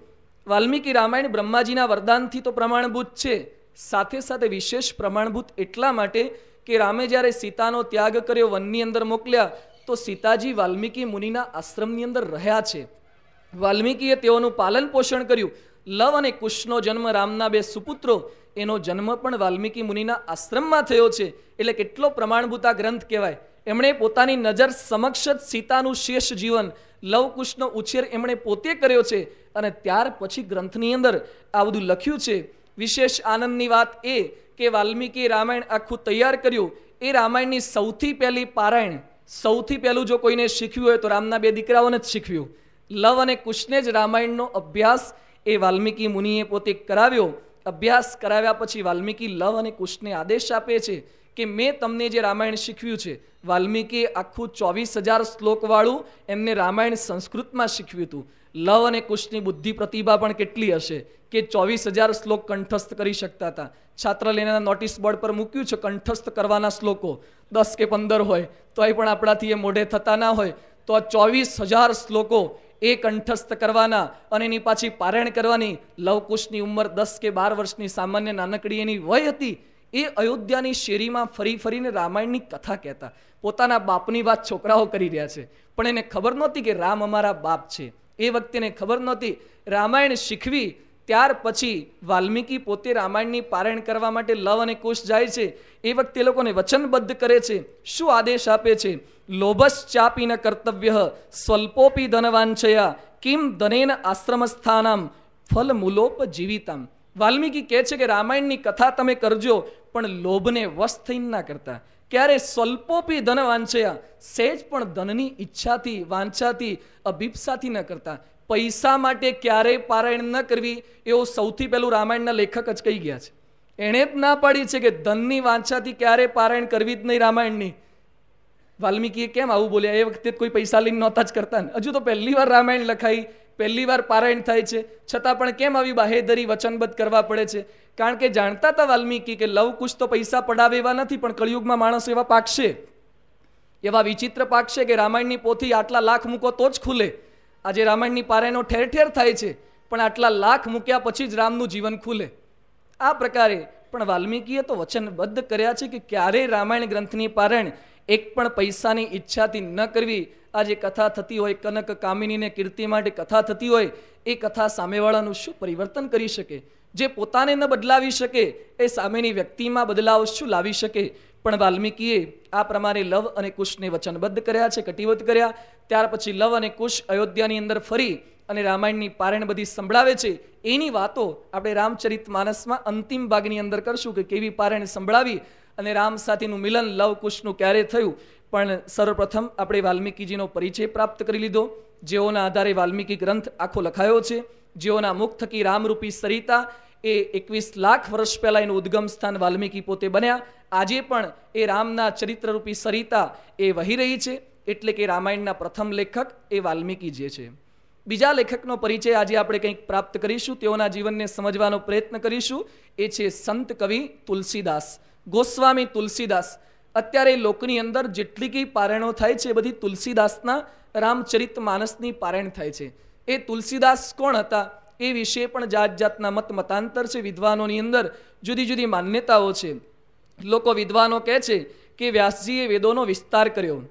વાલ્મીકી રામાયણ બ્રહ્માજીના વરદાનથી તો પ્રમાણભૂત છે. સાથે સાથે વિશેષ પ્રમાણભૂત એટલા માટે કે રામે જ્યારે સીતાનો ત્યાગ કર્યો, વનની અંદર મોકલ્યા, તો સીતાજી વાલ્મીકી મુનિના આશ્રમની અંદર રહ્યા છે. વાલ્મીકીએ તેઓનું પાલન પોષણ કર્યું. લવ અને કુશનો જન્મ રામના બે સુપુત્રો, એનો જન્મ પણ વાલ્મીકી મુનિના આશ્રમમાં થયો છે. એટલે કેટલો પ્રમાણભૂત ગ્રંથ કહેવાય. એમણે પોતાની નજર સમક્ષ જ સીતાનું શેષ જીવન લવકુશનો ઉછેર એમણે પોતે કર્યો છે. અને ત્યાર પછી ગ્રંથની અંદર આ બધું લખ્યું છે. વિશેષ આનંદની વાત એ કે વાલ્મીકી રામાયણ આખું તૈયાર કર્યું. એ રામાયણની સૌથી પહેલી પારાયણ, સૌથી પહેલું જો કોઈને શીખ્યું હોય તો રામના બે દીકરાઓને જ શીખવ્યું લવ અને કુશને જ રામાયણનો અભ્યાસ એ વાલ્મીકી મુનિએ પોતે કરાવ્યો. અભ્યાસ કરાવ્યા પછી વાલ્મીકી લવ અને કુશને આદેશ આપે છે કે મેં તમને જે રામાયણ શીખવ્યું છે વાલ્મીકીએ આખું ચોવીસ હજાર શ્લોકવાળું એમને રામાયણ સંસ્કૃતમાં શીખવ્યું હતું. લવ અને કુશની બુદ્ધિ પ્રતિભા પણ કેટલી હશે કે ચોવીસ હજાર શ્લોક કંઠસ્થ કરી શકતા હતા. છાત્રાલયના નોટિસ બોર્ડ પર મૂક્યું છે, કંઠસ્થ કરવાના શ્લોકો, દસ કે પંદર હોય, તોય પણ આપણાથી એ મોઢે થતા ના હોય. તો આ ચોવીસ હજાર શ્લોકો એ કંઠસ્થ કરવાના અને એની પાછી પારાયણ કરવાની લવકુશની ઉંમર દસ કે બાર વર્ષની સામાન્ય નાનકડી એની વય હતી, એ અયોધ્યાની શેરીમાં ફરી ફરીને રામાયણની કથા કહેતા. પોતાના બાપની વાત છોકરાઓ કરી રહ્યા છે. પણ એને ખબર નહોતી કે રામ અમારા બાપ છે. એ વખતે એને ખબર નહોતી રામાયણ શીખવી ત્યાર પછી વાલ્મીકી પોતે રામાયણની પારાયણ કરવા માટે લવ અને કુશ જાય છે. એ વખતે લોકોને વચનબદ્ધ કરે છે. શું આદેશ આપે છે? લોભશ્ચાપી ન કર્તવ્ય, સ્વલ્પોપી ધનવાંછયા, કિમ ધનેન આશ્રમસ્થાનામ ફલ મૂલોપ જીવિતામ વાલ્મીકી કહે છે કે રામાયણની કથા તમે કરજો, પણ લોભને વશ થઈને ના કરતા. ક્યારે સ્વલ્પોપી ધન વાંચયા સહેજ પણ ધનની ઈચ્છાથી, વાંછાથી, અભિપ્સાથી ન કરતા. પૈસા માટે ક્યારેય પારાયણ ન કરવી એવો સૌથી પહેલું રામાયણના લેખક જ કહી ગયા છે. એણે જ ના પાડી છે કે ધનની વાંછાથી ક્યારેય પારાયણ કરવી જ નહીં રામાયણની. વાલ્મીકીએ કેમ આવું બોલ્યા? એ વખતે કોઈ પૈસા લઈને નહોતા જ કરતા ને. હજુ તો પહેલી વાર રામાયણ લખાઈ, પહેલી વાર પારાયણ થાય છે. છતાં પણ કેમ આવી બાહેધરી વચનબદ્ધ કરવા પડે છે? કારણ કે જાણતા હતા વાલ્મીકી કે લવ કુશ તો પૈસા પડાવે એવા નથી, પણ કળિયુગમાં માણસ એવા પાકશે. એવા વિચિત્ર પાકશે કે રામાયણની પોથી આટલા લાખ મૂકો તો જ ખુલે. આજે રામાયણની પારાયણો ઠેર ઠેર થાય છે, પણ આટલા લાખ મૂક્યા પછી જ રામનું જીવન ખુલે. આ પ્રકારે પણ વાલ્મીકીએ તો વચનબદ્ધ કર્યા છે કે ક્યારેય રામાયણ ગ્રંથની પારાયણ એક પણ પૈસાની ઈચ્છાથી ન કરવી. આ જે કથા થતી હોય, કનક કામિનીને કીર્તિ માટે કથા થતી હોય, એ કથા સામેવાળાનું શું પરિવર્તન કરી શકે? જે પોતાને ન બદલાવી શકે, એ સામેની વ્યક્તિમાં બદલાવ શું લાવી શકે? પણ વાલ્મીકીએ આ પ્રમાણે લવ અને કુશને વચનબદ્ધ કર્યા છે, કટિબદ્ધ કર્યા. ત્યાર પછી લવ અને કુશ અયોધ્યાની અંદર ફરી અને રામાયણની પારાયણ બધી સંભળાવે છે. એની વાતો આપણે રામચરિત માનસમાં અંતિમ ભાગની અંદર કરશું કે કેવી પારાયણ સંભળાવી અને રામ સાથેનું મિલન લવ કુશનું ક્યારે થયું. પણ સર્વપ્રથમ આપણે વાલ્મીકીજીનો પરિચય પ્રાપ્ત કરી લીધો. જેઓના આધારે વાલ્મીકી ગ્રંથ આખો લખાયો છે. જેઓના મુખ થકી રામરૂપી સરિતા એ એકવીસ લાખ વર્ષ પહેલાં એનું ઉદ્ગમ સ્થાન વાલ્મીકી પોતે બન્યા. આજે પણ એ રામના ચરિત્રરૂપી સરિતા એ વહી રહી છે. એટલે કે રામાયણના પ્રથમ લેખક એ વાલ્મીકી જે છે. બીજા લેખકનો પરિચય આજે આપણે કંઈક પ્રાપ્ત કરીશું. તેઓના જીવનને સમજવાનો પ્રયત્ન કરીશું. એ છે સંત કવિ તુલસીદાસ. ગોસ્વામી તુલસીદાસ. અત્યારે લોકની અંદર જેટલી કંઈ પારાયણો થાય છે એ બધી તુલસીદાસના રામચરિત માનસની પારાયણ થાય છે. એ તુલસીદાસ કોણ હતા? એ વિશે પણ જાત જાતના મત, મતાંતર છે વિદ્વાનોની અંદર. જુદી જુદી માન્યતાઓ છે. લોકો વિદ્વાનો કહે છે કે વ્યાસજીએ વેદોનો વિસ્તાર કર્યો.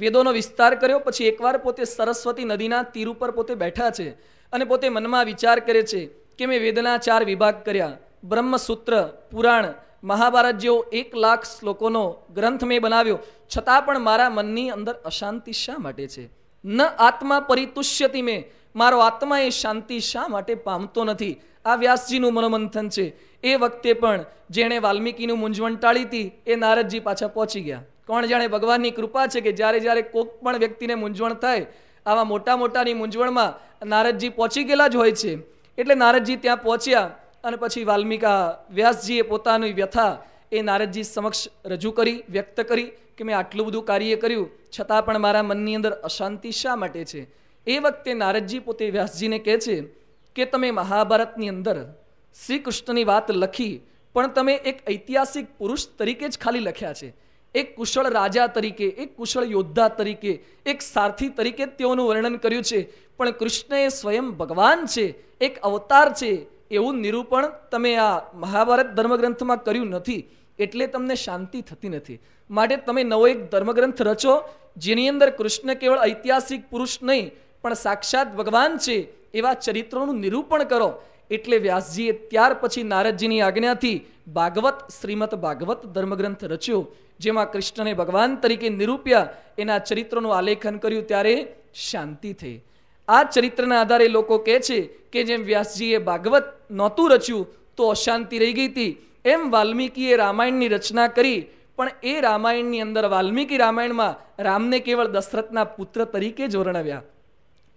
વેદોનો વિસ્તાર કર્યો પછી એકવાર પોતે સરસ્વતી નદીના તીર ઉપર પોતે બેઠા છે અને પોતે મનમાં વિચાર કરે છે કે મેં વેદના ચાર વિભાગ કર્યા. બ્રહ્મસૂત્ર, પુરાણ, મહાભારત જેવો એક લાખ શ્લોકોનો ગ્રંથ મેં બનાવ્યો. છતાં પણ મારા મનની અંદર અશાંતિ શા માટે છે? ન આત્મા પરિતુષ્યતી મેં મારો આત્મા એ શાંતિ શા માટે પામતો નથી? આ વ્યાસજીનું મનોમંથન છે. એ વખતે પણ જેણે વાલ્મીકીનું મૂંઝવણ ટાળી હતી, એ નારદજી પાછા પહોંચી ગયા. કોણ જાણે ભગવાનની કૃપા છે કે જ્યારે જ્યારે કોઈક પણ વ્યક્તિને મૂંઝવણ થાય, આવા મોટા મોટાની મૂંઝવણમાં નારદજી પહોંચી ગયેલા જ હોય છે. એટલે નારદજી ત્યાં પહોંચ્યા અને પછી વાલ્મીકા વ્યાસજીએ પોતાની વ્યથા એ નારદજી સમક્ષ રજૂ કરી, વ્યક્ત કરી કે મેં આટલું બધું કાર્ય કર્યું, છતાં પણ મારા મનની અંદર અશાંતિ શા માટે છે? એ વખતે નારદજી પોતે વ્યાસજીને કહે છે કે તમે મહાભારતની અંદર શ્રી કૃષ્ણની વાત લખી પણ તમે એક ઐતિહાસિક પુરુષ તરીકે જ ખાલી લખ્યા છે. એક કુશળ રાજા તરીકે, એક કુશળ યોદ્ધા તરીકે, એક સારથી તરીકે તેઓનું વર્ણન કર્યું છે. પણ કૃષ્ણ એ સ્વયં ભગવાન છે, એક અવતાર છે, એવું નિરૂપણ તમે આ મહાભારત ધર્મગ્રંથમાં કર્યું નથી. એટલે તમને શાંતિ થતી નથી. માટે તમે નવો એક ધર્મગ્રંથ રચો, જેની અંદર કૃષ્ણ કેવળ ઐતિહાસિક પુરુષ નહીં પણ સાક્ષાત ભગવાન છે, એવા ચરિત્રોનું નિરૂપણ કરો. એટલે વ્યાસજીએ ત્યાર પછી નારદજીની આજ્ઞાથી ભાગવત, શ્રીમદ ભાગવત ધર્મગ્રંથ રચ્યો, જેમાં કૃષ્ણને ભગવાન તરીકે નિરૂપ્યા, એના ચરિત્રનું આલેખન કર્યું ત્યારે શાંતિ થઈ. આ ચરિત્રના આધારે લોકો કહે છે કે જેમ વ્યાસજીએ ભાગવત નહોતું રચ્યું, તો અશાંતિ રહી ગઈ હતી. એમ વાલ્મીકીએ રામાયણની રચના કરી, પણ એ રામાયણની અંદર વાલ્મીકી રામાયણમાં રામને કેવળ દશરથના પુત્ર તરીકે જ વર્ણવ્યા.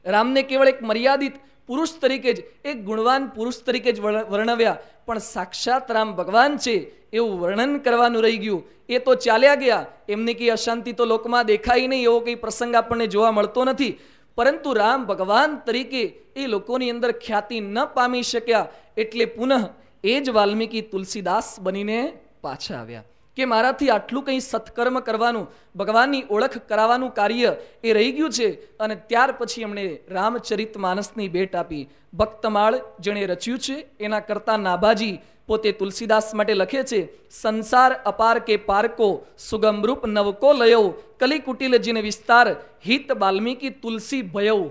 રામને કેવળ એક મર્યાદિત પુરુષ તરીકે જ, એક ગુણવાન પુરુષ તરીકે જ વર્ણવ્યા. પણ સાક્ષાત રામ ભગવાન છે, એવું વર્ણન કરવાનું રહી ગયું. એ તો ચાલ્યા ગયા. એમની કંઈ અશાંતિ તો લોકમાં દેખાય નહીં, એવો કંઈ પ્રસંગ આપણને જોવા મળતો નથી. પરંતુ રામ ભગવાન તરીકે એ લોકોની અંદર ખ્યાતિ ન પામી શક્યા. એટલે પુનઃ એ જ વાલ્મીકી તુલસીદાસ બનીને પાછા આવ્યા. કે મારાથી આટલું કંઈ સત્કર્મ કરવાનું, ભગવાનની ઓળખ કરાવવાનું કાર્ય એ રહી ગયું છે અને ત્યાર પછી એમણે રામચરિત માનસની ભેટ આપી. ભક્તમાળ જેણે રચ્યું છે, એના કરતાં નાભાજી પોતે તુલસીદાસ માટે લખે છે, સંસાર અપાર કે પારકો, સુગમરૂપ નવકો લયો કલી કુટિલ જીને વિસ્તાર, હિત બાલ્મીકી તુલસી ભયવ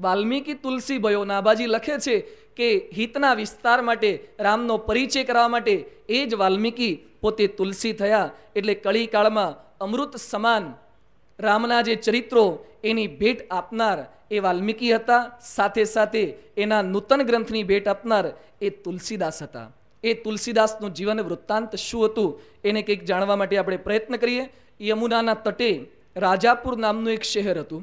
વાલ્મીકી તુલસી ભયો નાભાજી લખે છે કે હિતના વિસ્તાર માટે, રામનો પરિચય કરવા માટે એ જ વાલ્મીકી પોતે તુલસી થયા. એટલે કળીકાળમાં અમૃત સમાન રામના જે ચરિત્રો એની ભેટ આપનાર એ વાલ્મીકી હતા. સાથે સાથે એના નૂતન ગ્રંથની ભેટ આપનાર એ તુલસીદાસ હતા. એ તુલસીદાસનું જીવન વૃત્તાંત શું હતું એને કંઈક જાણવા માટે આપણે પ્રયત્ન કરીએ. યમુનાના તટે રાજાપુર નામનું એક શહેર હતું.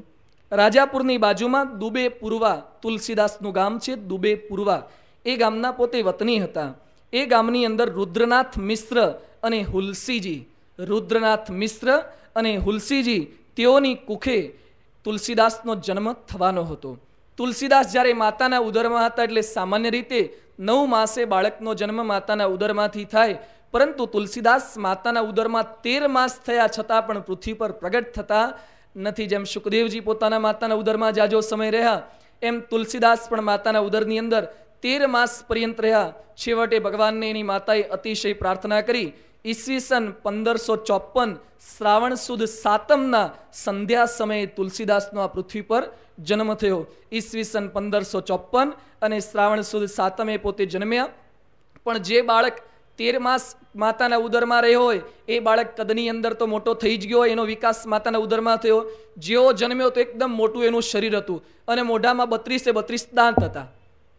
રાજાપુરની બાજુમાં દુબે પૂર્વા તુલસીદાસનું ગામ છે, દુબે પૂર્વા. એ ગામના પોતે વતની હતા. એ ગામની અંદર રુદ્રનાથ મિશ્ર અને હુલસીજી. રુદ્રનાથ મિશ્ર અને હુલસીજી તેઓની કુખે તુલસીદાસનો જન્મ થવાનો હતો. તુલસીદાસ જ્યારે માતાના ઉદરમાં હતા એટલે સામાન્ય રીતે નવ માસે બાળકનો જન્મ માતાના ઉદરમાંથી થાય, પરંતુ તુલસીદાસ માતાના ઉદરમાં તેર માસ થયા છતાં પણ પૃથ્વી પર પ્રગટ થતા નથી જેમ સુખદેવજી પોતાના માતાના ઉદરમાં જાજો સમય રહ્યા, એમ તુલસીદાસ પણ માતાના ઉદરની અંદર તેર માસ પર્યંત રહ્યા. છેવટે ભગવાનને એની માતાએ અતિશય પ્રાર્થના કરી. ઈસવીસન પંદરસો ચોપન શ્રાવણ સુદ સાતમના સંધ્યા સમયે તુલસીદાસનો આ પૃથ્વી પર જન્મ થયો. ઈસવીસન પંદરસો ચોપન અને શ્રાવણ સુદ સાતમે પોતે જન્મ્યા. પણ જે બાળક તેર માસ માતાના ઉદરમાં રહ્યો હોય, એ બાળક કદની અંદર તો મોટો થઈ જ ગયો હોય, એનો વિકાસ માતાના ઉદરમાં થયો. જેવો જન્મ્યો તો એકદમ મોટું એનું શરીર હતું. અને મોઢામાં બત્રીસે બત્રીસ દાંત હતા.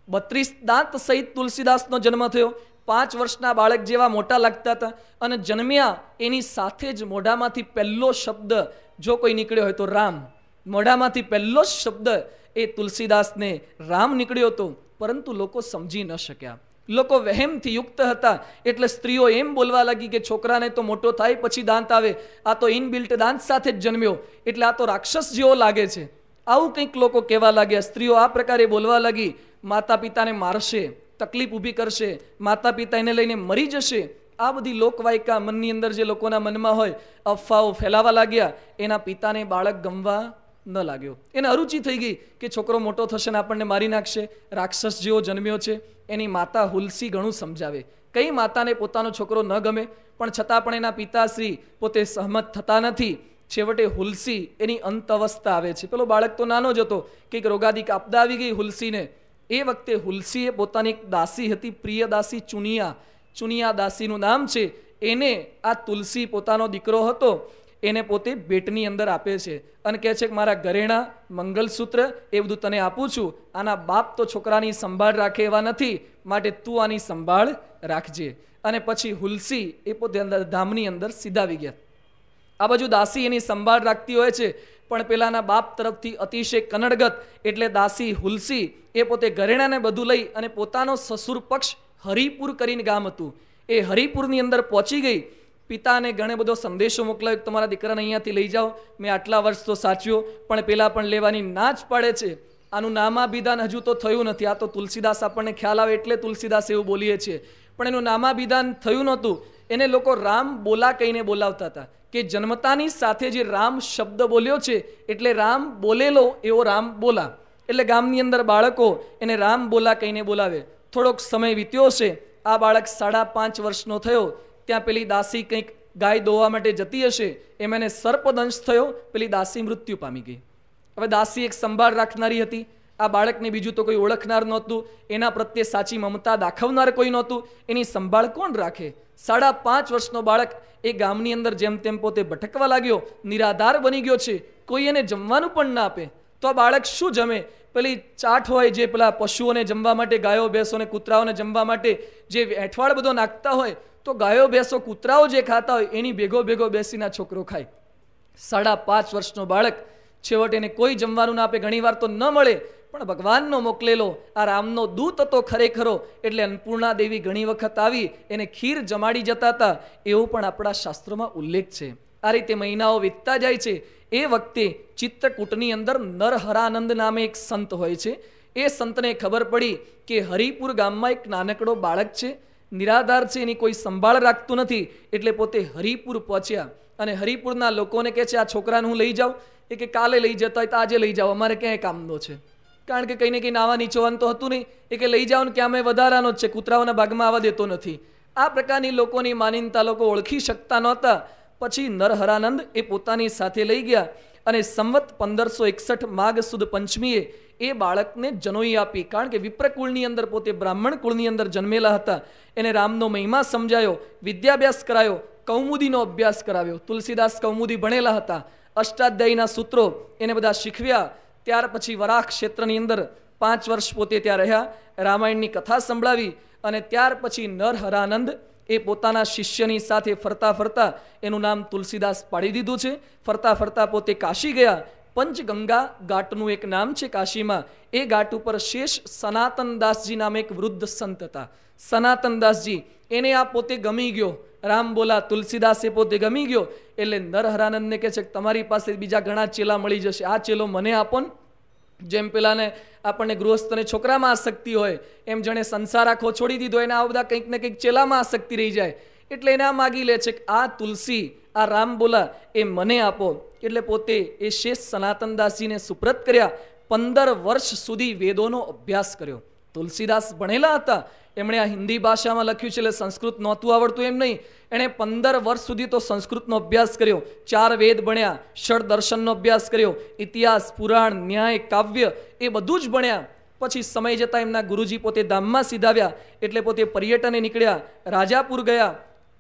બત્રીસ દાંત સહિત તુલસીદાસનો જન્મ થયો. પાંચ વર્ષના બાળક જેવા મોટા લાગતા હતા. અને જન્મ્યા એની સાથે જ મોઢામાંથી પહેલો શબ્દ જો કોઈ નીકળ્યો હોય તો રામ. મોઢામાંથી પહેલો શબ્દ એ તુલસીદાસને રામ નીકળ્યો હતો. પરંતુ લોકો સમજી ન શક્યા. લોકો વહેમથી યુક્ત હતા. એટલે સ્ત્રીઓ એમ બોલવા લાગી કે છોકરાને તો મોટો થાય પછી દાંત આવે. આ તો ઇનબિલ્ટ દાંત સાથે જ જન્મ્યો. એટલે આ તો રાક્ષસ જેવો લાગે છે. આવું કંઈક લોકો કહેવા લાગ્યા. સ્ત્રીઓ આ પ્રકારે બોલવા લાગી માતા પિતાને મારશે, તકલીફ ઊભી કરશે માતા પિતા એને લઈને મરી જશે. આ બધી લોકવાયકા મનની અંદર જે લોકોના મનમાં હોય, અફવાઓ ફેલાવા લાગ્યા. એના પિતાને બાળક ગમવા ન લાગ્યો. એને અરુચિ થઈ ગઈ કે છોકરો મોટો થશે ને આપણને મારી નાખશે. રાક્ષસ જેવો જન્મ્યો છે. એની માતા હુલસી ઘણું સમજાવે. કઈ માતાને પોતાનો છોકરો ન ગમે, પણ છતાં પણ એના પિતાશ્રી પોતે સહમત થતા નથી. છેવટે હુલસી એની અંત અવસ્થા આવે છે. પેલો બાળક તો નાનો જ હતો. કંઈક રોગાદિક આપદા આવી ગઈ હુલસીને. એ વખતે હુલસીએ પોતાની એક દાસી હતી, પ્રિય દાસી ચુનિયા. ચુનિયા દાસીનું નામ છે. એને આ તુલસી પોતાનો દીકરો હતો. એને પોતે ભેટની અંદર આપે છે. અને કહે છે કે મારા ઘરેણા, મંગલસૂત્ર, એ બધું તને આપું છું. આના બાપ તો છોકરાની સંભાળ રાખે એવા નથી, માટે તું આની સંભાળ રાખજે. અને પછી હુલસી એ પોતે અંદર ધામની અંદર સીધાવી ગયા. આ બાજુ દાસી એની સંભાળ રાખતી હોય છે, પણ પેલાના બાપ તરફથી અતિશય કનડગત એટલે દાસી હુલસી એ પોતે ઘરેણાને બધું લઈ અને પોતાનો સસુર પક્ષ હરિપુર કરીને ગામ હતું. એ હરિપુરની અંદર પહોંચી ગઈ પિતાને ઘણે બધો સંદેશો મોકલાવ્યો તમારા દીકરાને અહીંયાથી લઈ જાઓ. મેં આટલા વર્ષ તો સાચ્યો પણ પેલા પણ લેવાની ના જ પાડે છે. આનું નામાભિધાન હજુ તો થયું નથી. આ તો તુલસીદાસ આપણને ખ્યાલ આવે એટલે તુલસીદાસ એવું બોલીએ છીએ. પણ એનું નામાભિધાન થયું નહોતું. એને લોકો રામ બોલા કહીને બોલાવતા હતા કે જન્મતાની સાથે જે રામ શબ્દ બોલ્યો છે, એટલે રામ બોલેલો એવો રામ બોલા. એટલે ગામની અંદર બાળકો એને રામ બોલા કહીને બોલાવે. થોડોક સમય વીત્યો છે આ બાળક સાડા પાંચ વર્ષનો થયો. ત્યાં પેલી દાસી કંઈક ગાય દોવા માટે જતી હશે, એમ એને સર્પદંશ થયો, પેલી દાસી મૃત્યુ પામી ગઈ. હવે દાસી એક સંભાળ રાખનારી હતી. આ બાળકને બીજું તો કોઈ ઓળખનાર નહોતું. એના પ્રત્યે સાચી મમતા દાખવનાર કોઈ નહોતું. એની સંભાળ કોણ રાખે? સાડા પાંચ વર્ષનો બાળક એ ગામની અંદર જેમ તેમ પોતે ભટકવા લાગ્યો, નિરાધાર બની ગયો છે. કોઈ એને જમવાનું પણ ના આપે. તો આ બાળક શું જમે? પેલી ચાટ હોય જે પેલા પશુઓને જમવા માટે, ગાયો, ભેંસોને, કૂતરાઓને જમવા માટે જે એઠવાડ બધો નાખતા હોય તો ગાયો ભેંસો કૂતરાઓ જે ખાતા હોય, એની ભેગો ભેગો બેસીને છોકરો ખાય. સાડા પાંચ વર્ષનો બાળક, છેવટે એને કોઈ જમવાનું ના આપે, ઘણીવાર તો ન મળે, પણ ભગવાનનો મોકલેલો, આ રામનો દૂત હતો ખરેખરો, એટલે અન્નપૂર્ણા દેવી ઘણી વખત આવી, એને ખીર જમાડી જતા હતા, એવો પણ આપણા શાસ્ત્રોમાં ઉલ્લેખ છે. આ રીતે મહિનાઓ વીતતા જાય છે. એ વખતે ચિત્તકૂટની અંદર નરહરાનંદ નામે એક સંત હોય છે. એ સંતને ખબર પડી કે હરિપુર ગામમાં એક નાનકડો બાળક છે. નિરાધાર છે, એની કોઈ સંભાળ રાખતું નથી, એટલે પોતે હરિપુર પહોંચ્યા. અને હરિપુરના લોકોને કહે છે, આ છોકરાને હું લઈ જાઉં. એ કે, કાલે લઈ જતા હોય તો આજે લઈ જાઓ, અમારે ક્યાંય કામનો છે. કારણ કે કંઈ ને કંઈ નાવા નીચોવાનું તો હતું નહીં. એ કે, લઈ જાઓ ને કે અમે વધારાનો જ છે, કૂતરાઓના ભાગમાં આવવા દેતો નથી. આ પ્રકારની લોકોની માનીનતા લોકો ઓળખી શકતા નહોતા. પછી નરહરાનંદ એ પોતાની સાથે લઈ ગયા. અને સંવત પંદરસો એકસઠ માઘ સુદ પંચમીએ એ બાળકને જનોઈ આપી. કારણ કે વિપ્રકુળની અંદર પોતે બ્રાહ્મણ કુળની અંદર જન્મેલા હતા. એને રામનો મહિમા સમજાયો, વિદ્યાભ્યાસ કરાયો, કૌમુદીનો અભ્યાસ કરાવ્યો. તુલસીદાસ કૌમુદી ભણેલા હતા. અષ્ટાધ્યાયીના સૂત્રો એને બધા શીખવ્યા. ત્યાર પછી વરાહ ક્ષેત્રની અંદર પાંચ વર્ષ પોતે ત્યાં રહ્યા, રામાયણની કથા સંભળાવી અને ત્યાર પછી નરહરાનંદ એ પોતાના શિષ્યની સાથે ફરતા ફરતા એનું નામ તુલસીદાસ પાડી દીધું છે. ફરતા ફરતા પોતે કાશી ગયા. પંચગંગા ઘાટનું એક નામ છે કાશીમાં. એ ઘાટ ઉપર શેષ સનાતનદાસજી નામે એક વૃદ્ધ સંત હતા. સનાતનદાસજી એને આ પોતે ગમી ગયો. રામ બોલા, તુલસીદાસે પોતે ગમી ગયો. એટલે નરહરાનંદને કહે છે કે તમારી પાસે બીજા ઘણા ચેલા મળી જશે. આ ચેલો મને આપો ને જેમ પેલાને આપણને ગૃહસ્થને છોકરામાં આસક્તિ હોય, એમ જણે સંસાર આખો છોડી દીધો. એને આ બધા કંઈક ને કંઈક ચેલામાં આસક્તિ રહી જાય. એટલે એને આ માગી લે છે કે આ તુલસી, આ રામ બોલા, એ મને આપો. એટલે પોતે એ શેષ સનાતનદાસજીને સુપ્રત કર્યા. પંદર વર્ષ સુધી વેદોનો અભ્યાસ કર્યો. તુલસીદાસ ભણેલા હતા. એમણે આ હિન્દી ભાષામાં લખ્યું છે એટલે સંસ્કૃત નહોતું આવડતું એમ નહીં. એણે પંદર વર્ષ સુધી તો સંસ્કૃતનો અભ્યાસ કર્યો. ચાર વેદ ભણ્યા, ષડ દર્શનનો અભ્યાસ કર્યો, ઇતિહાસ, પુરાણ, ન્યાય, કાવ્ય, એ બધું જ ભણ્યા. પછી સમય જતાં એમના ગુરુજી પોતે ધામમાં સીધાવ્યા. એટલે પોતે પર્યટને નીકળ્યા. રાજાપુર ગયા.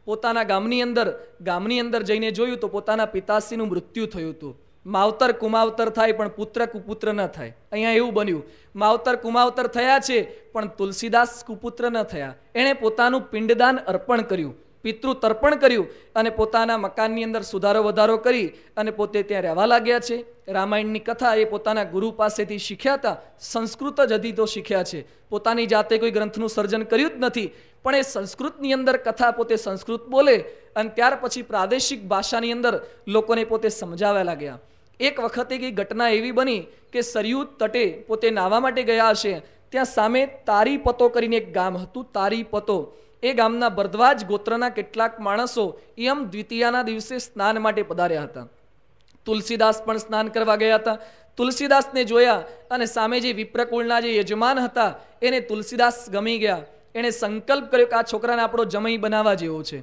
પોતાના ગામની અંદર ગામની અંદર જઈને જોયું તો પોતાના પિતાશ્રીનું મૃત્યુ થયું હતું. માવતર કુમાવતર થાય પણ પુત્ર કુપુત્ર ન થાય. અહીંયા એવું બન્યું. માવતર કુમાવતર થયા છે, પણ તુલસીદાસ કુપુત્ર ન થયા. એણે પોતાનું પિંડદાન અર્પણ કર્યું. પિતૃ તર્પણ કર્યું અને પોતાના મકાનની અંદર સુધારો વધારો કરી અને પોતે ત્યાં રહેવા લાગ્યા છે. રામાયણની કથા એ પોતાના ગુરુ પાસેથી શીખ્યા હતા. સંસ્કૃત જ હતી તો શીખ્યા છે. પોતાની જાતે કોઈ ગ્રંથનું સર્જન કર્યું જ નથી, પણ એ સંસ્કૃતની અંદર કથા પોતે સંસ્કૃત બોલે અને ત્યાર પછી પ્રાદેશિક ભાષાની અંદર લોકોને પોતે સમજાવવા લાગ્યા. એક વખતે એક ઘટના એવી બની કે સરયુ તટે પોતે નાહવા માટે ગયા હશે. ત્યાં સામે તારીપતો કરીને એક ગામ હતું, તારીપતો. એ ગામના ભરદ્વાજ ગોત્રના કેટલાક માણસો યમ દ્વિતીયાના દિવસે સ્નાન માટે પધાર્યા હતા. તુલસીદાસ પણ સ્નાન કરવા ગયા હતા. તુલસીદાસને જોયા અને સામે જે વિપ્રકુળના જે યજમાન હતા, એને તુલસીદાસ ગમી ગયા. એણે સંકલ્પ કર્યો કે આ છોકરાને આપણો જમઈ બનાવવા જેવો છે.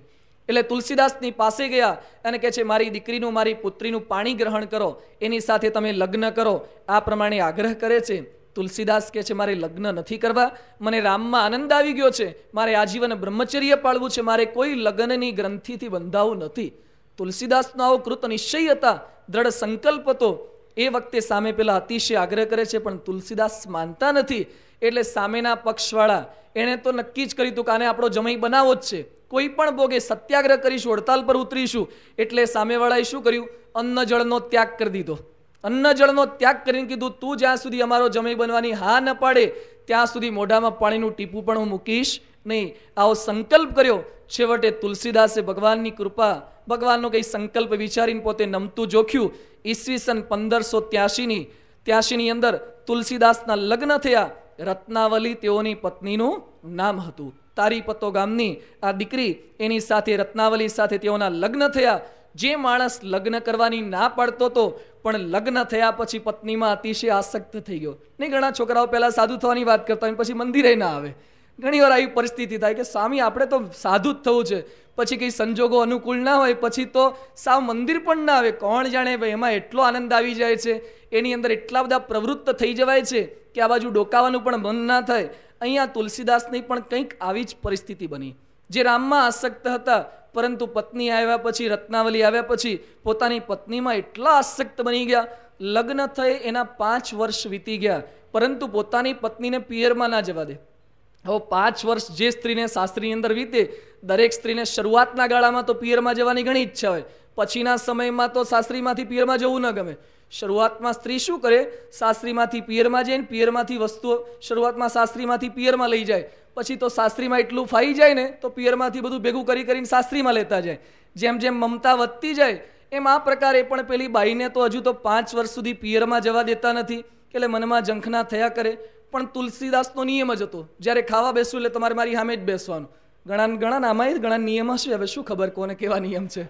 એટલે તુલસીદાસની પાસે ગયા અને કહે છે, મારી દીકરીનું, મારી પુત્રીનું પાણી ગ્રહણ કરો. એની સાથે તમે લગ્ન કરો. આ પ્રમાણે આગ્રહ કરે છે. તુલસીદાસ કહે છે, મારે લગ્ન નથી કરવા. મને રામમાં આનંદ આવી ગયો છે. મારે આજીવન બ્રહ્મચર્ય પાળવું છે. મારે કોઈ લગ્નની ગ્રંથિથી બંધાવું નથી. તુલસીદાસનો આવો કૃત નિશ્ચય હતા. દ્રઢ સંકલ્પ હતો. એ વખતે સામે પેલા અતિશય આગ્રહ કરે છે, પણ તુલસીદાસ માનતા નથી. એટલે સામેના પક્ષવાળા એણે તો નક્કી જ કર્યું હતું કે આને આપણો જમઈ બનાવો જ છે. કોઈ પણ ભોગે સત્યાગ્રહ કરીશું, હડતાલ પર ઉતરીશું. એટલે સામેવાળાએ શું કર્યું? અન્ન જળનો ત્યાગ કરી દીધો. અન્ન જળનો ત્યાગ કરીને કીધું, તું જ્યાં સુધી અમારો જમી બનવાની હા ન પાડે, ત્યાં સુધી મોઢામાં પાણીનું ટીપું પણ હું મૂકીશ નહીં. આવો સંકલ્પ કર્યો. છેવટે તુલસીદાસે ભગવાનની કૃપા, ભગવાનનો કંઈ સંકલ્પ વિચારીને પોતે નમતું જોખ્યું. ઈસવીસન પંદરસો ત્યાસીની ત્યાસીની અંદર તુલસીદાસના લગ્ન થયા. રત્નાવલી તેઓની પત્નીનું નામ હતું. તારીપતો ગામની આ દીકરી, એની સાથે રત્નાવલી સાથે તેઓના લગ્ન થયા. જે માણસ લગ્ન કરવાની ના પાડતો હતો પણ લગ્ન થયા પછી પત્નીમાં અતિશય આસક્ત થઈ ગયો. નહીં, ઘણા છોકરાઓ પહેલાં સાધુ થવાની વાત કરતા હોય પછી મંદિરે ના આવે. ઘણી વાર આવી પરિસ્થિતિ થાય કે, સ્વામી, આપણે તો સાધુ જ થવું છે. પછી કંઈ સંજોગો અનુકૂળ ના હોય, પછી તો સાવ મંદિર પણ ના આવે. કોણ જાણે ભાઈ, એમાં એટલો આનંદ આવી જાય છે. એની અંદર એટલા બધા પ્રવૃત્ત થઈ જવાય છે કે આ બાજુ ડોકાવાનું પણ મન ના થાય. અહીંયા તુલસીદાસની પણ કંઈક આવી જ પરિસ્થિતિ બની. જે રામમાં આસક્ત હતા પરંતુ પત્ની આવ્યા પછી, રત્નાવલી આવ્યા પછી પોતાની પત્નીમાં એટલા આસક્ત બની ગયા. લગ્ન થઈ, એના પાંચ વર્ષ વીતી ગયા. પરંતુ પોતાની પત્નીને પિયરમાં ના જવા દે. હવે પાંચ વર્ષ જે સ્ત્રીને શાસ્ત્રીની અંદર વીતે, દરેક સ્ત્રીને શરૂઆતના ગાળામાં તો પિયરમાં જવાની ઘણી ઈચ્છા હોય. પછીના સમયમાં તો સાસરીમાંથી પિયરમાં જવું ન ગમે. શરૂઆતમાં સ્ત્રી શું કરે? સાસરીમાંથી પિયરમાં જાય ને પિયરમાંથી વસ્તુઓ શરૂઆતમાં સાસરીમાંથી પિયરમાં લઈ જાય. પછી તો સાસરીમાં એટલું ફાઈ જાય ને, તો પિયરમાંથી બધું ભેગું કરી કરીને સાસરીમાં લેતા જાય. જેમ જેમ મમતા વધતી જાય, એમ આ પ્રકારે પણ પેલી બાઈને તો હજુ તો પાંચ વર્ષ સુધી પિયરમાં જવા દેતા નથી એટલે મનમાં ઝંખના થયા કરે. પણ તુલસીદાસનો નિયમ જ હતો. જ્યારે ખાવા બેસવું એટલે તમારે મારી સામે જ બેસવાનું. ઘણા ઘણા જ ઘણા નિયમ હશે. હવે શું ખબર કોને કેવા નિયમ છે?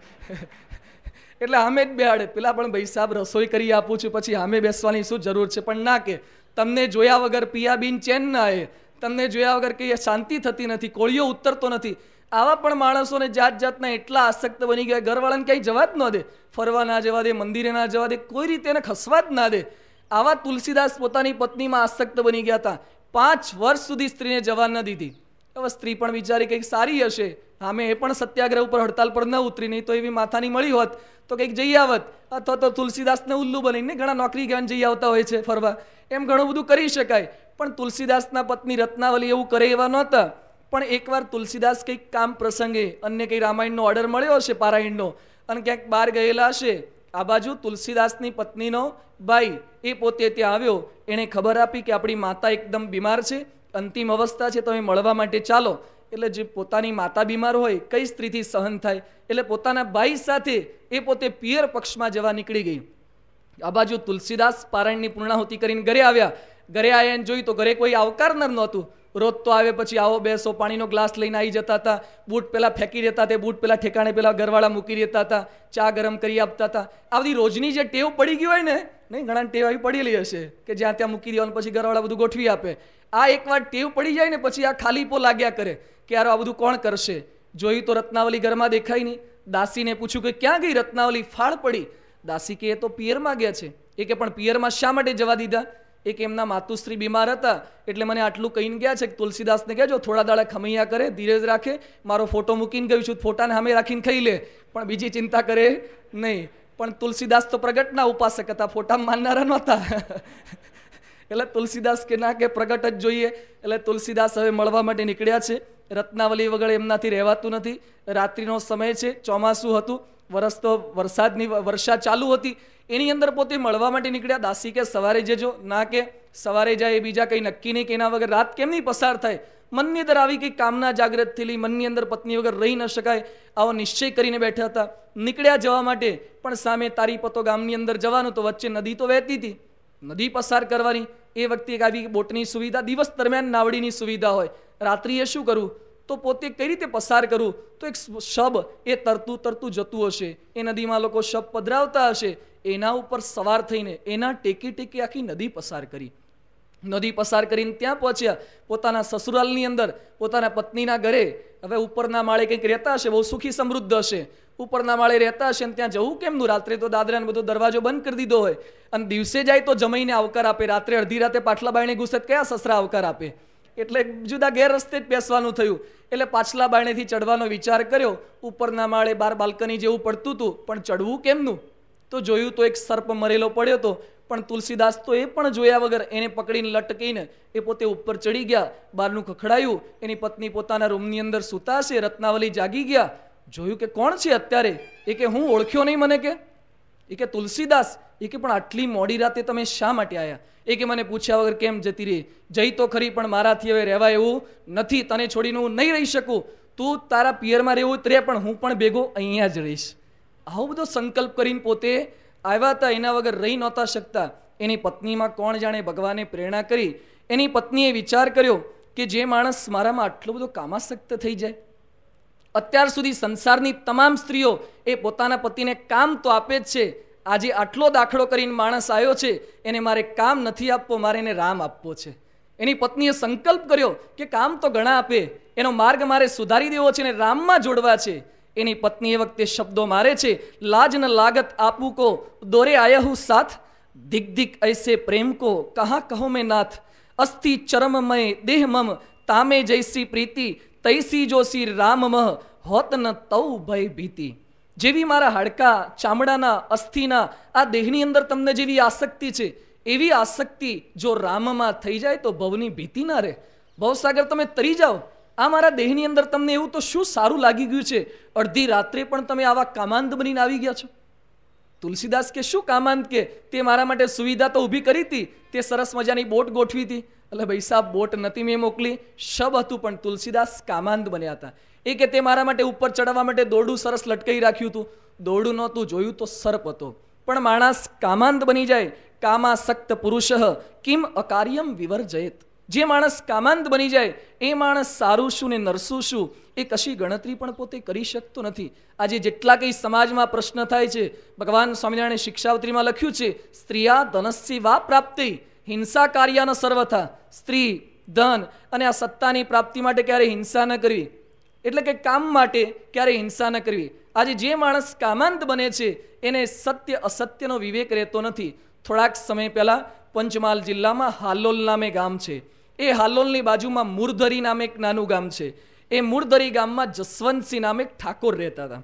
એટલે સામે જ બેહાડે. પેલા પણ ભાઈ સાહેબ રસોઈ કરી આપું છું, પછી સામે બેસવાની શું જરૂર છે? પણ ના કે. તમને જોયા વગર પિયા બીન ચેન ના એ તમને જોયા વગર કે શાંતિ થતી નથી, કોળીઓ ઉતરતો નથી. આવા પણ માણસોને જાત જાતના એટલા આસક્ત બની ગયા, ઘરવાળાને ક્યાંય જવા જ ન દે. ફરવા ના જવા દે, મંદિરે ના જવા દે, કોઈ રીતે એને ખસવા જ ના દે. આવા તુલસીદાસ પોતાની પત્નીમાં આસક્ત બની ગયા હતા. પાંચ વર્ષ સુધી સ્ત્રીને જવા ન દીધી. હવે સ્ત્રી પણ વિચારી કંઈક સારી હશે. આમે એ પણ સત્યાગ્રહ ઉપર હડતાલ પર ન ઉતરી, નહીં તો એવી માથાની મળી હોત તો કંઈક જઈ આવત. અથવા તો તુલસીદાસને ઉલ્લુ બનીને ઘણા નોકરી ગયા જઈ આવતા હોય છે ફરવા. એમ ઘણું બધું કરી શકાય. પણ તુલસીદાસના પત્ની રત્નાવલી એવું કરે એવા નહોતા. પણ એકવાર તુલસીદાસ કંઈક કામ પ્રસંગે અન્ય કંઈ રામાયણનો ઓર્ડર મળ્યો હશે પારાયણનો અને ક્યાંક બહાર ગયેલા હશે, આ બાજુ તુલસીદાસની પત્નીનો ભાઈ એ પોતે ત્યાં આવ્યો. એણે ખબર આપી કે આપણી માતા એકદમ બીમાર છે. અંતિમ અવસ્થા છે તમે મળવા માટે ચાલો. એટલે જે પોતાની માતા બીમાર હોય, કઈ સ્ત્રીથી સહન થાય? એટલે પોતાના ભાઈ સાથે એ પોતે પિયર પક્ષમાં જવા નીકળી ગઈ. આ બાજુ તુલસીદાસ પારાયણની પૂર્ણાહુતિ કરીને ઘરે આવ્યા. ઘરે આવ્યા એને જોયું તો ઘરે કોઈ આવકારનાર નહોતું. રોજ તો આવે પછી આવો બેસો, પાણીનો ગ્લાસ લઈને આવી જતા હતા. બૂટ પેલા ફેંકી દેતા તે બૂટ પેલા ઠેકાણે પેલા ઘરવાળા મૂકી દેતા હતા. ચા ગરમ કરી આપતા હતા. આ બધી રોજની જે ટેવ પડી ગઈ હોય ને, નહીં ઘણા ટેવ આવી પડેલી હશે કે જ્યાં ત્યાં મૂકી દેવાનું, પછી ઘરવાળા બધું ગોઠવી આપે. આ એકવાર ટેવ પડી જાય ને પછી આ ખાલીપો લાગ્યા કરે કે યાર આ બધું કોણ કરશે? જોયું તો રત્નાવલી ઘરમાં દેખાય નહીં. દાસીને પૂછ્યું કે ક્યાં ગઈ રત્નાવલી? ફાળ પડી. દાસી કે એ તો પિયરમાં ગયા છે. એ કે પણ પિયરમાં શા માટે જવા દીધા? એક એમના માતુશ્રી બીમાર હતા. એટલે મને આટલું કહીને ગયા છે કે તુલસીદાસને કહેજો થોડા દાડા ખમૈયા કરે, ધીરજ રાખે, મારો ફોટો મૂકીને ગયું છું, ફોટાને સામે રાખીને ખાઈ લે. પણ બીજી ચિંતા કરે નહીં. પણ તુલસીદાસ તો પ્રગટના ઉપાસક હતા, ફોટા માનનારા નહોતા. એટલે તુલસીદાસ કે ના કે પ્રગટ જ જોઈએ. એટલે તુલસીદાસ હવે મળવા માટે નીકળ્યા છે. રત્નાવલી વગર એમનાથી રહેવાતું નથી. રાત્રિનો સમય છે, ચોમાસું હતું. વરસ તો વરસાદની વર્ષા ચાલુ હતી. એની અંદર પોતે મળવા માટે નીકળ્યા. દાસી કે સવારે જજો. ના કે સવારે જાય એ બીજા કંઈ નક્કી નહીં કે એના વગર રાત કેમ નહીં પસાર થાય? મનની અંદર આવી કંઈ કામના જાગૃત થયેલી, મનની અંદર પત્ની વગર રહી ન શકાય આવો નિશ્ચય કરીને બેઠા હતા. નીકળ્યા જવા માટે. પણ સામે તારીપતો ગામની અંદર જવાનું તો વચ્ચે નદી તો વહેતી હતી. નદી પસાર કરવાની. એ વખતે એક આવી બોટની સુવિધા, દિવસ દરમિયાન નાવડીની સુવિધા હોય. રાત્રિએ શું કરવું તો પોતે કઈ રીતે પસાર કરવું તો એક શબ એ તરતું તરતું જતું હશે. એ નદીમાં લોકો શબ પધરાવતા હશે. એના ઉપર સવાર થઈને એના ટેકી ટેકી આખી નદી પસાર કરી. નદી પસાર કરીને ત્યાં પહોંચ્યા. પોતાના સસુરાલની અંદર, પોતાના પત્નીના ઘરે. હવે ઉપરના માળે કંઈક રહેતા હશે, બહુ સુખી સમૃદ્ધ હશે. ઉપરના માળે રહેતા હશે અને ત્યાં જવું કેમનું? રાત્રે તો દાદરાને બધો દરવાજો બંધ કરી દીધો હોય. અને દિવસે જાય તો જમાઈને આવકાર આપે. રાત્રે અડધી રાતે પાછલા બાયણે ઘૂસે કયા સસરા આવકાર આપે? એટલે જુદા ગેર રસ્તે જ બેસવાનું થયું. એટલે પાછલા બાયણેથી ચડવાનો વિચાર કર્યો. ઉપરના માળે બાર બાલ્કની જેવું પડતું હતું પણ ચડવું કેમનું? તો જોયું તો એક સર્પ મરેલો પડ્યો હતો પણ તુલસીદાસ તો એ પણ જોયા વગર એને પકડીને લટકીને એ પોતે ઉપર ચડી ગયા. બહારનું ખખડાયું. એની પત્ની પોતાના રૂમની અંદર સૂતા છે રત્નાવલી જાગી ગયા. જોયું કે કોણ છે અત્યારે? એ કે હું ઓળખ્યો નહીં મને કે? એ કે તુલસીદાસ. એ કે પણ આટલી મોડી રાતે તમે શા માટે આવ્યા એ કે મને પૂછ્યા વગર કેમ જતી રહી? જઈ તો ખરી, પણ મારાથી હવે રહેવાય એવું નથી. તને છોડીને હું નહીં રહી શકું. તું તારા પિયરમાં રહેવું જ પણ હું પણ ભેગો અહીંયા જ રહીશ. આવો બધો સંકલ્પ કરીને પોતે આવ્યા હતા, એના વગર રહી નહોતા શકતા. એની પત્નીમાં કોણ જાણે ભગવાને પ્રેરણા કરી? એની પત્નીએ વિચાર કર્યો કે જે માણસ મારામાં આટલો બધો કામાસક્ત થઈ જાય અત્યાર સુધી સંસારની તમામ સ્ત્રીઓ એ પોતાના પતિને કામ તો આપે જ છે. આજે આટલો દાખલો કરીને માણસ આવ્યો છે, એને મારે કામ નથી આપવો, મારે એને રામ આપવો છે. એની પત્નીએ સંકલ્પ કર્યો કે કામ તો ઘણા આપે, એનો માર્ગ મારે સુધારી દેવો છે અને રામમાં જોડવા છે. એની પત્ની એ વખતે શબ્દો મારે છે, લાજ ન લાગત આપું કો, દોરે આયા હું સાથ. દિગ દિગ ऐसे પ્રેમ કો, કહા કહો મેં નાથ. અસ્થિ ચરમમય દેહ મમ તામે જૈસી પ્રીતિ તૈસી જોસી રામમહ હોત ન તૌ ભય ભીતિ. જેવી મારા હાડકા, ચામડાના, અસ્થિના, આ દેહની અંદર તમને જેવી આસક્તિ છે, એવી આસક્તિ જો રામમાં થઈ જાય તો ભવની ભીતિ ના રહે. ભવસાગર, તમે તરી જાઓ. આ મારા દેહની અંદર તમને એવું તો શું સારું લાગી ગયું છે? અડધી રાત્રે પણ તમે આવા કામાંત બનીને આવી ગયા છો. તુલસીદાસ કે, શું કામાંત કે? તે મારા માટે સુવિધા તો ઊભી કરી હતી તે સરસ મજાની બોટ ગોઠવી હતી એટલે ભાઈ સાહેબ, બોટ નથી મેં મોકલી, શબ હતું પણ તુલસીદાસ કામાંત બન્યા હતા. એ કે તે મારા માટે ઉપર ચડાવવા માટે દોરડું સરસ લટકાઈ રાખ્યું હતું. દોરડું નહોતું, જોયું તો સર્પ હતો. પણ માણસ કામાંત બની જાય કામાસક્ત પુરુષ, કિમ અકાર્યમ વિવર્જયત. જે માણસ કામાંત બની જાય, એ માણસ સારું શું ને નરસું શું એ કશી ગણતરી પણ પોતે કરી શકતો નથી. આજે જેટલા કંઈ સમાજમાં પ્રશ્ન થાય છે, ભગવાન સ્વામિનારાયણ શિક્ષાવત્રીમાં લખ્યું છે, સ્ત્રીયા ધનસ્ય વા પ્રાપ્તિ હિંસા કાર્યનો સર્વથા. સ્ત્રી, ધન અને આ સત્તાની પ્રાપ્તિ માટે ક્યારેય હિંસા ન કરવી? એટલે કે કામ માટે ક્યારેય હિંસા ન કરવી? આજે જે માણસ કામાંત બને છે, એને સત્ય, અસત્યનો વિવેક રહેતો નથી. થોડાક સમય પહેલાં પંચમહાલ જિલ્લામાં હાલોલ નામે ગામ છે. એ હાલોલની બાજુમાં મૂરધરી નામે એક નાનું ગામ છે. એ મૂરધરી ગામમાં જસવંતસિંહ નામે એક ઠાકોર રહેતા હતા.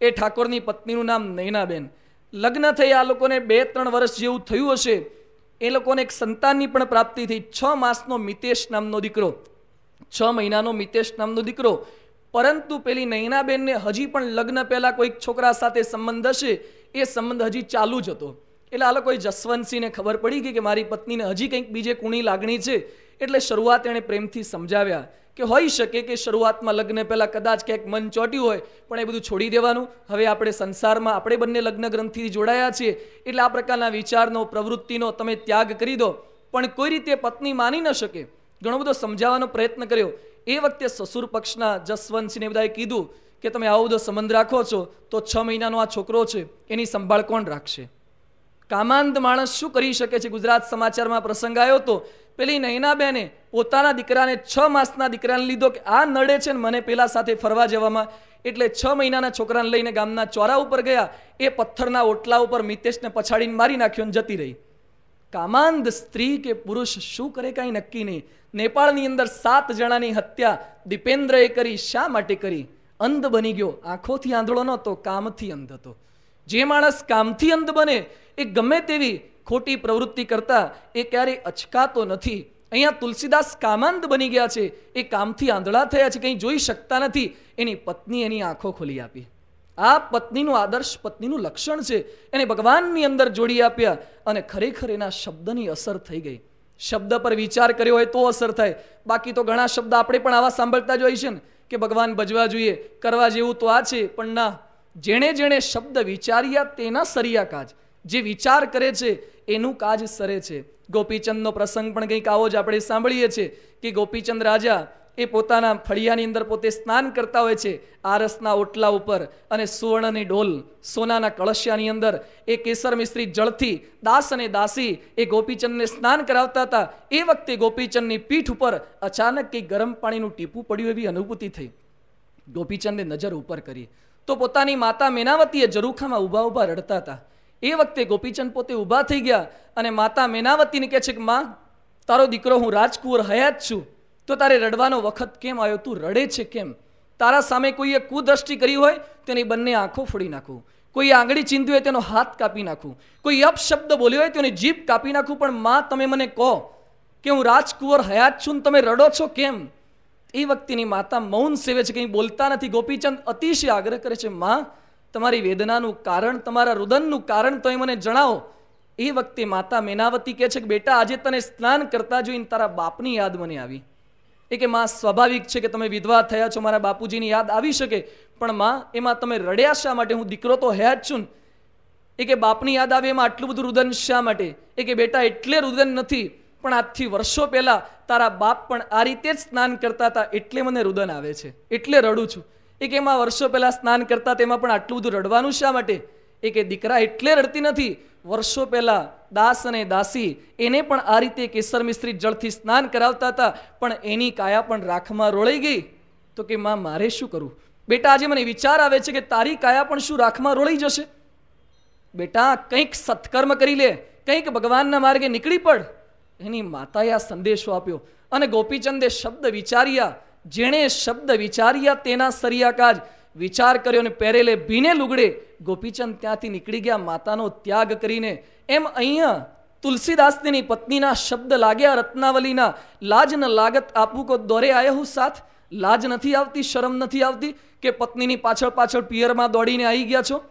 એ ઠાકોરની પત્નીનું નામ નૈનાબેન. લગ્ન થઈ આ લોકોને બે, ત્રણ વર્ષ જેવું થયું હશે એ લોકોને એક સંતાનની પણ પ્રાપ્તિ થઈ. છ માસનો મિતેશ નામનો દીકરો. છ મહિનાનો મિતેશ નામનો દીકરો. પરંતુ પેલી નૈનાબેનને હજી પણ લગ્ન પહેલાં કોઈક છોકરા સાથે સંબંધ હશે, એ સંબંધ હજી ચાલુ જ હતો. એટલે આ લોકોએ જસવંતસિંહને ખબર પડી ગઈ કે મારી પત્નીને હજી કંઈક બીજે કુણી લાગણી છે. એટલે શરૂઆત એણે પ્રેમથી સમજાવ્યા. કે હોઈ શકે કે શરૂઆતમાં લગ્ન પહેલાં કદાચ ક્યાંક મન ચોટ્યું હોય, પણ એ બધું છોડી દેવાનું. હવે આપણે સંસારમાં આપણે બંને લગ્ન ગ્રંથિથી જોડાયા છીએ. એટલે આ પ્રકારના વિચારનો, પ્રવૃત્તિનો તમે ત્યાગ કરી દો. પણ કોઈ રીતે પત્ની માની ન શકે. ઘણો બધો સમજાવવાનો પ્રયત્ન કર્યો. એ વખતે સસુર પક્ષના જસવંતસિંહને બધાએ કીધું કે તમે આવો બધો સંબંધ રાખો છો, તો છ મહિનાનો આ છોકરો છે, એની સંભાળ કોણ રાખશે? કામાંત માણસ શું કરી શકે છે? ગુજરાત સમાચારમાં પ્રસંગ આવ્યો હતો પેલી નૈનાબેને પોતાના દીકરાને છ માસના દીકરાને લીધો કે આ નડે છે ને મને પેલા સાથે ફરવા જવામાં. એટલે છ મહિનાના છોકરાને લઈને ગામના ચોરા ઉપર ગયા, એ પથ્થરના ઓટલા ઉપર મિતેશને પછાડીને મારી નાખ્યો ને જતી રહી. કામાંદ સ્ત્રી કે પુરુષ શું કરે કાંઈ નક્કી નહીં. નેપાળની અંદર સાત જણાની હત્યા દીપેન્દ્રએ કરી, શા માટે કરી? અંધ બની ગયો. આંખોથી આંધળો નહોતો, કામથી અંધ હતો. જે માણસ કામથી અંધ બને, એ ગમે તેવી ખોટી પ્રવૃત્તિ કરતા, એ ક્યારેય અચકાતો નથી. અહીંયા તુલસીદાસ કામાંત બની ગયા છે. એ કામથી આંધળા થયા છે, કંઈ જોઈ શકતા નથી. એની પત્ની એની આંખો ખોલી આપી. આ પત્નીનું આદર્શ પત્નીનું લક્ષણ છે. એને ભગવાનની અંદર જોડી આપ્યા અને ખરેખર એના શબ્દની અસર થઈ ગઈ. શબ્દ પર વિચાર કર્યો હોય તો અસર થાય. બાકી તો ઘણા શબ્દ આપણે પણ આવા સાંભળતા જ હોય છે ને, કે ભગવાન ભજવા જોઈએ, કરવા જેવું તો આ છે, પણ ના. જેણે જેણે શબ્દ વિચાર્યા તેના સરિયા કાજ. જે વિચાર કરે છે, એનું કાજ સરે છે. ગોપીચંદનો પ્રસંગ પણ કંઈક આવો જ આપણે સાંભળીએ છીએ કે ગોપીચંદ રાજા એ પોતાના ફળિયાની અંદર પોતે સ્નાન કરતા હોય છે, આરસના ઓટલા ઉપર અને સુવર્ણની ડોલ, સોનાના કળશિયાની અંદર. એ કેસર મિશ્રી જળથી દાસ અને દાસી એ ગોપીચંદને સ્નાન કરાવતા હતા. એ વખતે ગોપીચંદની પીઠ ઉપર અચાનક કંઈક ગરમ પાણીનું ટીપું પડ્યું એવી અનુભૂતિ થઈ. ગોપીચંદે નજર ઉપર કરી. તો પોતાની માતા મેનાવતીએ જરૂખામાં ઊભા ઊભા રડતા હતા. એ વખતે ગોપીચંદ પોતે ઊભા થઈ ગયા અને માતા મેનાવતીને કહે છે કે, માં, તારો દીકરો હું રાજકુંવર હયાત છું. તો તારે રડવાનો વખત કેમ આવ્યો? તું રડે છે કેમ? તારા સામે કોઈએ કુદ્રષ્ટિ કરી હોય, તેની બંને આંખો ફોડી નાખું. કોઈ આંગળી ચીંધી હોય, તેનો હાથ કાપી નાખું. કોઈ અપશબ્દ બોલ્યો હોય, તેની જીભ કાપી નાખું. પણ, માં, તમે મને કહો કે હું રાજકુંવર હયાત છું ને તમે રડો છો કેમ? એ વખતેની માતા મૌન સેવે છે, કંઈ બોલતા નથી. ગોપીચંદ અતિશય આગ્રહ કરે છે, માં, તમારી વેદનાનું કારણ, તમારા રુદનનું કારણ તમે મને જણાવો. એ વખતે માતા મેનાવતી કહે છે કે, બેટા, આજે તને સ્નાન કરતા જોઈને તારા બાપની યાદ મને આવી. એ કે, માં, સ્વાભાવિક છે કે તમે વિધવા થયા છો, મારા બાપુજીની યાદ આવી શકે. પણ માં, એમાં તમે રડ્યા શા માટે? હું દીકરો તો હયા જ છું. એ કે, બાપની યાદ આવે એમાં આટલું બધું રુદન શા માટે? એ કે, બેટા, એટલે રુદન નથી. પણ આજથી વર્ષો પહેલાં તારા બાપ પણ આ રીતે જ સ્નાન કરતા હતા એટલે મને રુદન આવે છે, એટલે રડું છું. એ કે એમાં વર્ષો પહેલાં સ્નાન કરતા તેમાં પણ આટલું બધું રડવાનું શા માટે? એ કે દીકરા એટલે રડતી નથી, વર્ષો પહેલાં દાસ અને દાસી એને પણ આ રીતે કેસર મિશ્રિત જળથી સ્નાન કરાવતા હતા, પણ એની કાયા પણ રાખમાં રોળાઈ ગઈ. તો કે માં, મારે શું કરવું બેટા, આજે મને વિચાર આવે છે કે તારી કાયા પણ શું રાખમાં રોળાઈ જશે? બેટા, કંઈક સત્કર્મ કરી લે, કંઈક ભગવાનના માર્ગે નીકળી પડ. એની માતાએ આ સંદેશો આપ્યો. અને ગોપીચંદે શબ્દ વિચાર્યા. જેણે શબ્દ વિચાર્યા તેના સરિયાકાજ. વિચાર કર્યો અને પહેરેલે ભીને લુગડે. ગોપીચંદ ત્યાંથી નીકળી ગયા માતાનો ત્યાગ કરીને. એમ અહીંયા તુલસીદાસની પત્નીના શબ્દ લાગ્યા રત્નાવલીના. લાજ ન લાગત આપું કો દોરે આયો હું સાથ. લાજ નથી આવતી, શરમ નથી આવતી કે પત્નીની પાછળ પાછળ પિયરમાં દોડીને આવી ગયા છો.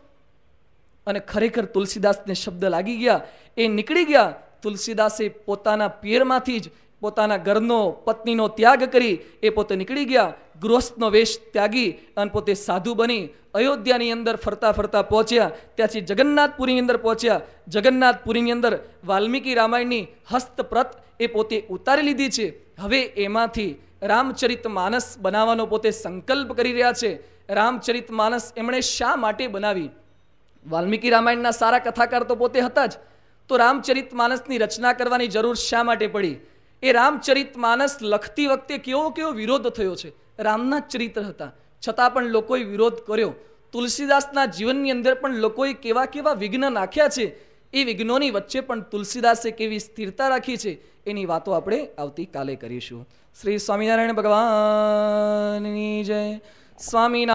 અને ખરેખર તુલસીદાસને શબ્દ લાગી ગયા. એ નીકળી ગયા. તુલસીદાસે પોતાના પિયરમાંથી જ પોતાના ઘરનો પત્નીનો ત્યાગ કરી એ પોતે નીકળી ગયા, ગૃહસ્થનો વેશ ત્યાગી અને પોતે સાધુ બની અયોધ્યાની અંદર ફરતા ફરતા પહોંચ્યા. ત્યાંથી જગન્નાથપુરીની અંદર પહોંચ્યા. જગન્નાથપુરીની અંદર વાલ્મીકી રામાયણની હસ્તપ્રત એ પોતે ઉતારી લીધી છે. હવે એમાંથી રામચરિત માનસ બનાવવાનો પોતે સંકલ્પ કરી રહ્યા છે. રામચરિત માનસ એમણે શા માટે બનાવી? વાલ્મીકી રામાયણના સારા કથાકાર તો પોતે હતા જ. તો રામચરિત માનસની રચના કરવાની જરૂર શા માટે પડી? એ રામચરિત માનસ લખતી વખતે કેવો કેવો વિરોધ થયો છે? રામના ચરિત્ર હતા. છતાં પણ લોકોએ વિરોધ કર્યો. તુલસીદાસના જીવનની અંદર પણ લોકોએ કેવા કેવા વિઘ્ન નાખ્યા છે? એ વિઘ્નોની વચ્ચે પણ તુલસીદાસે કેવી સ્થિરતા રાખી છે? એની વાતો આપણે આવતીકાલે કરીશું. શ્રી સ્વામિનારાયણ ભગવાનની જય. સ્વામિનારાયણ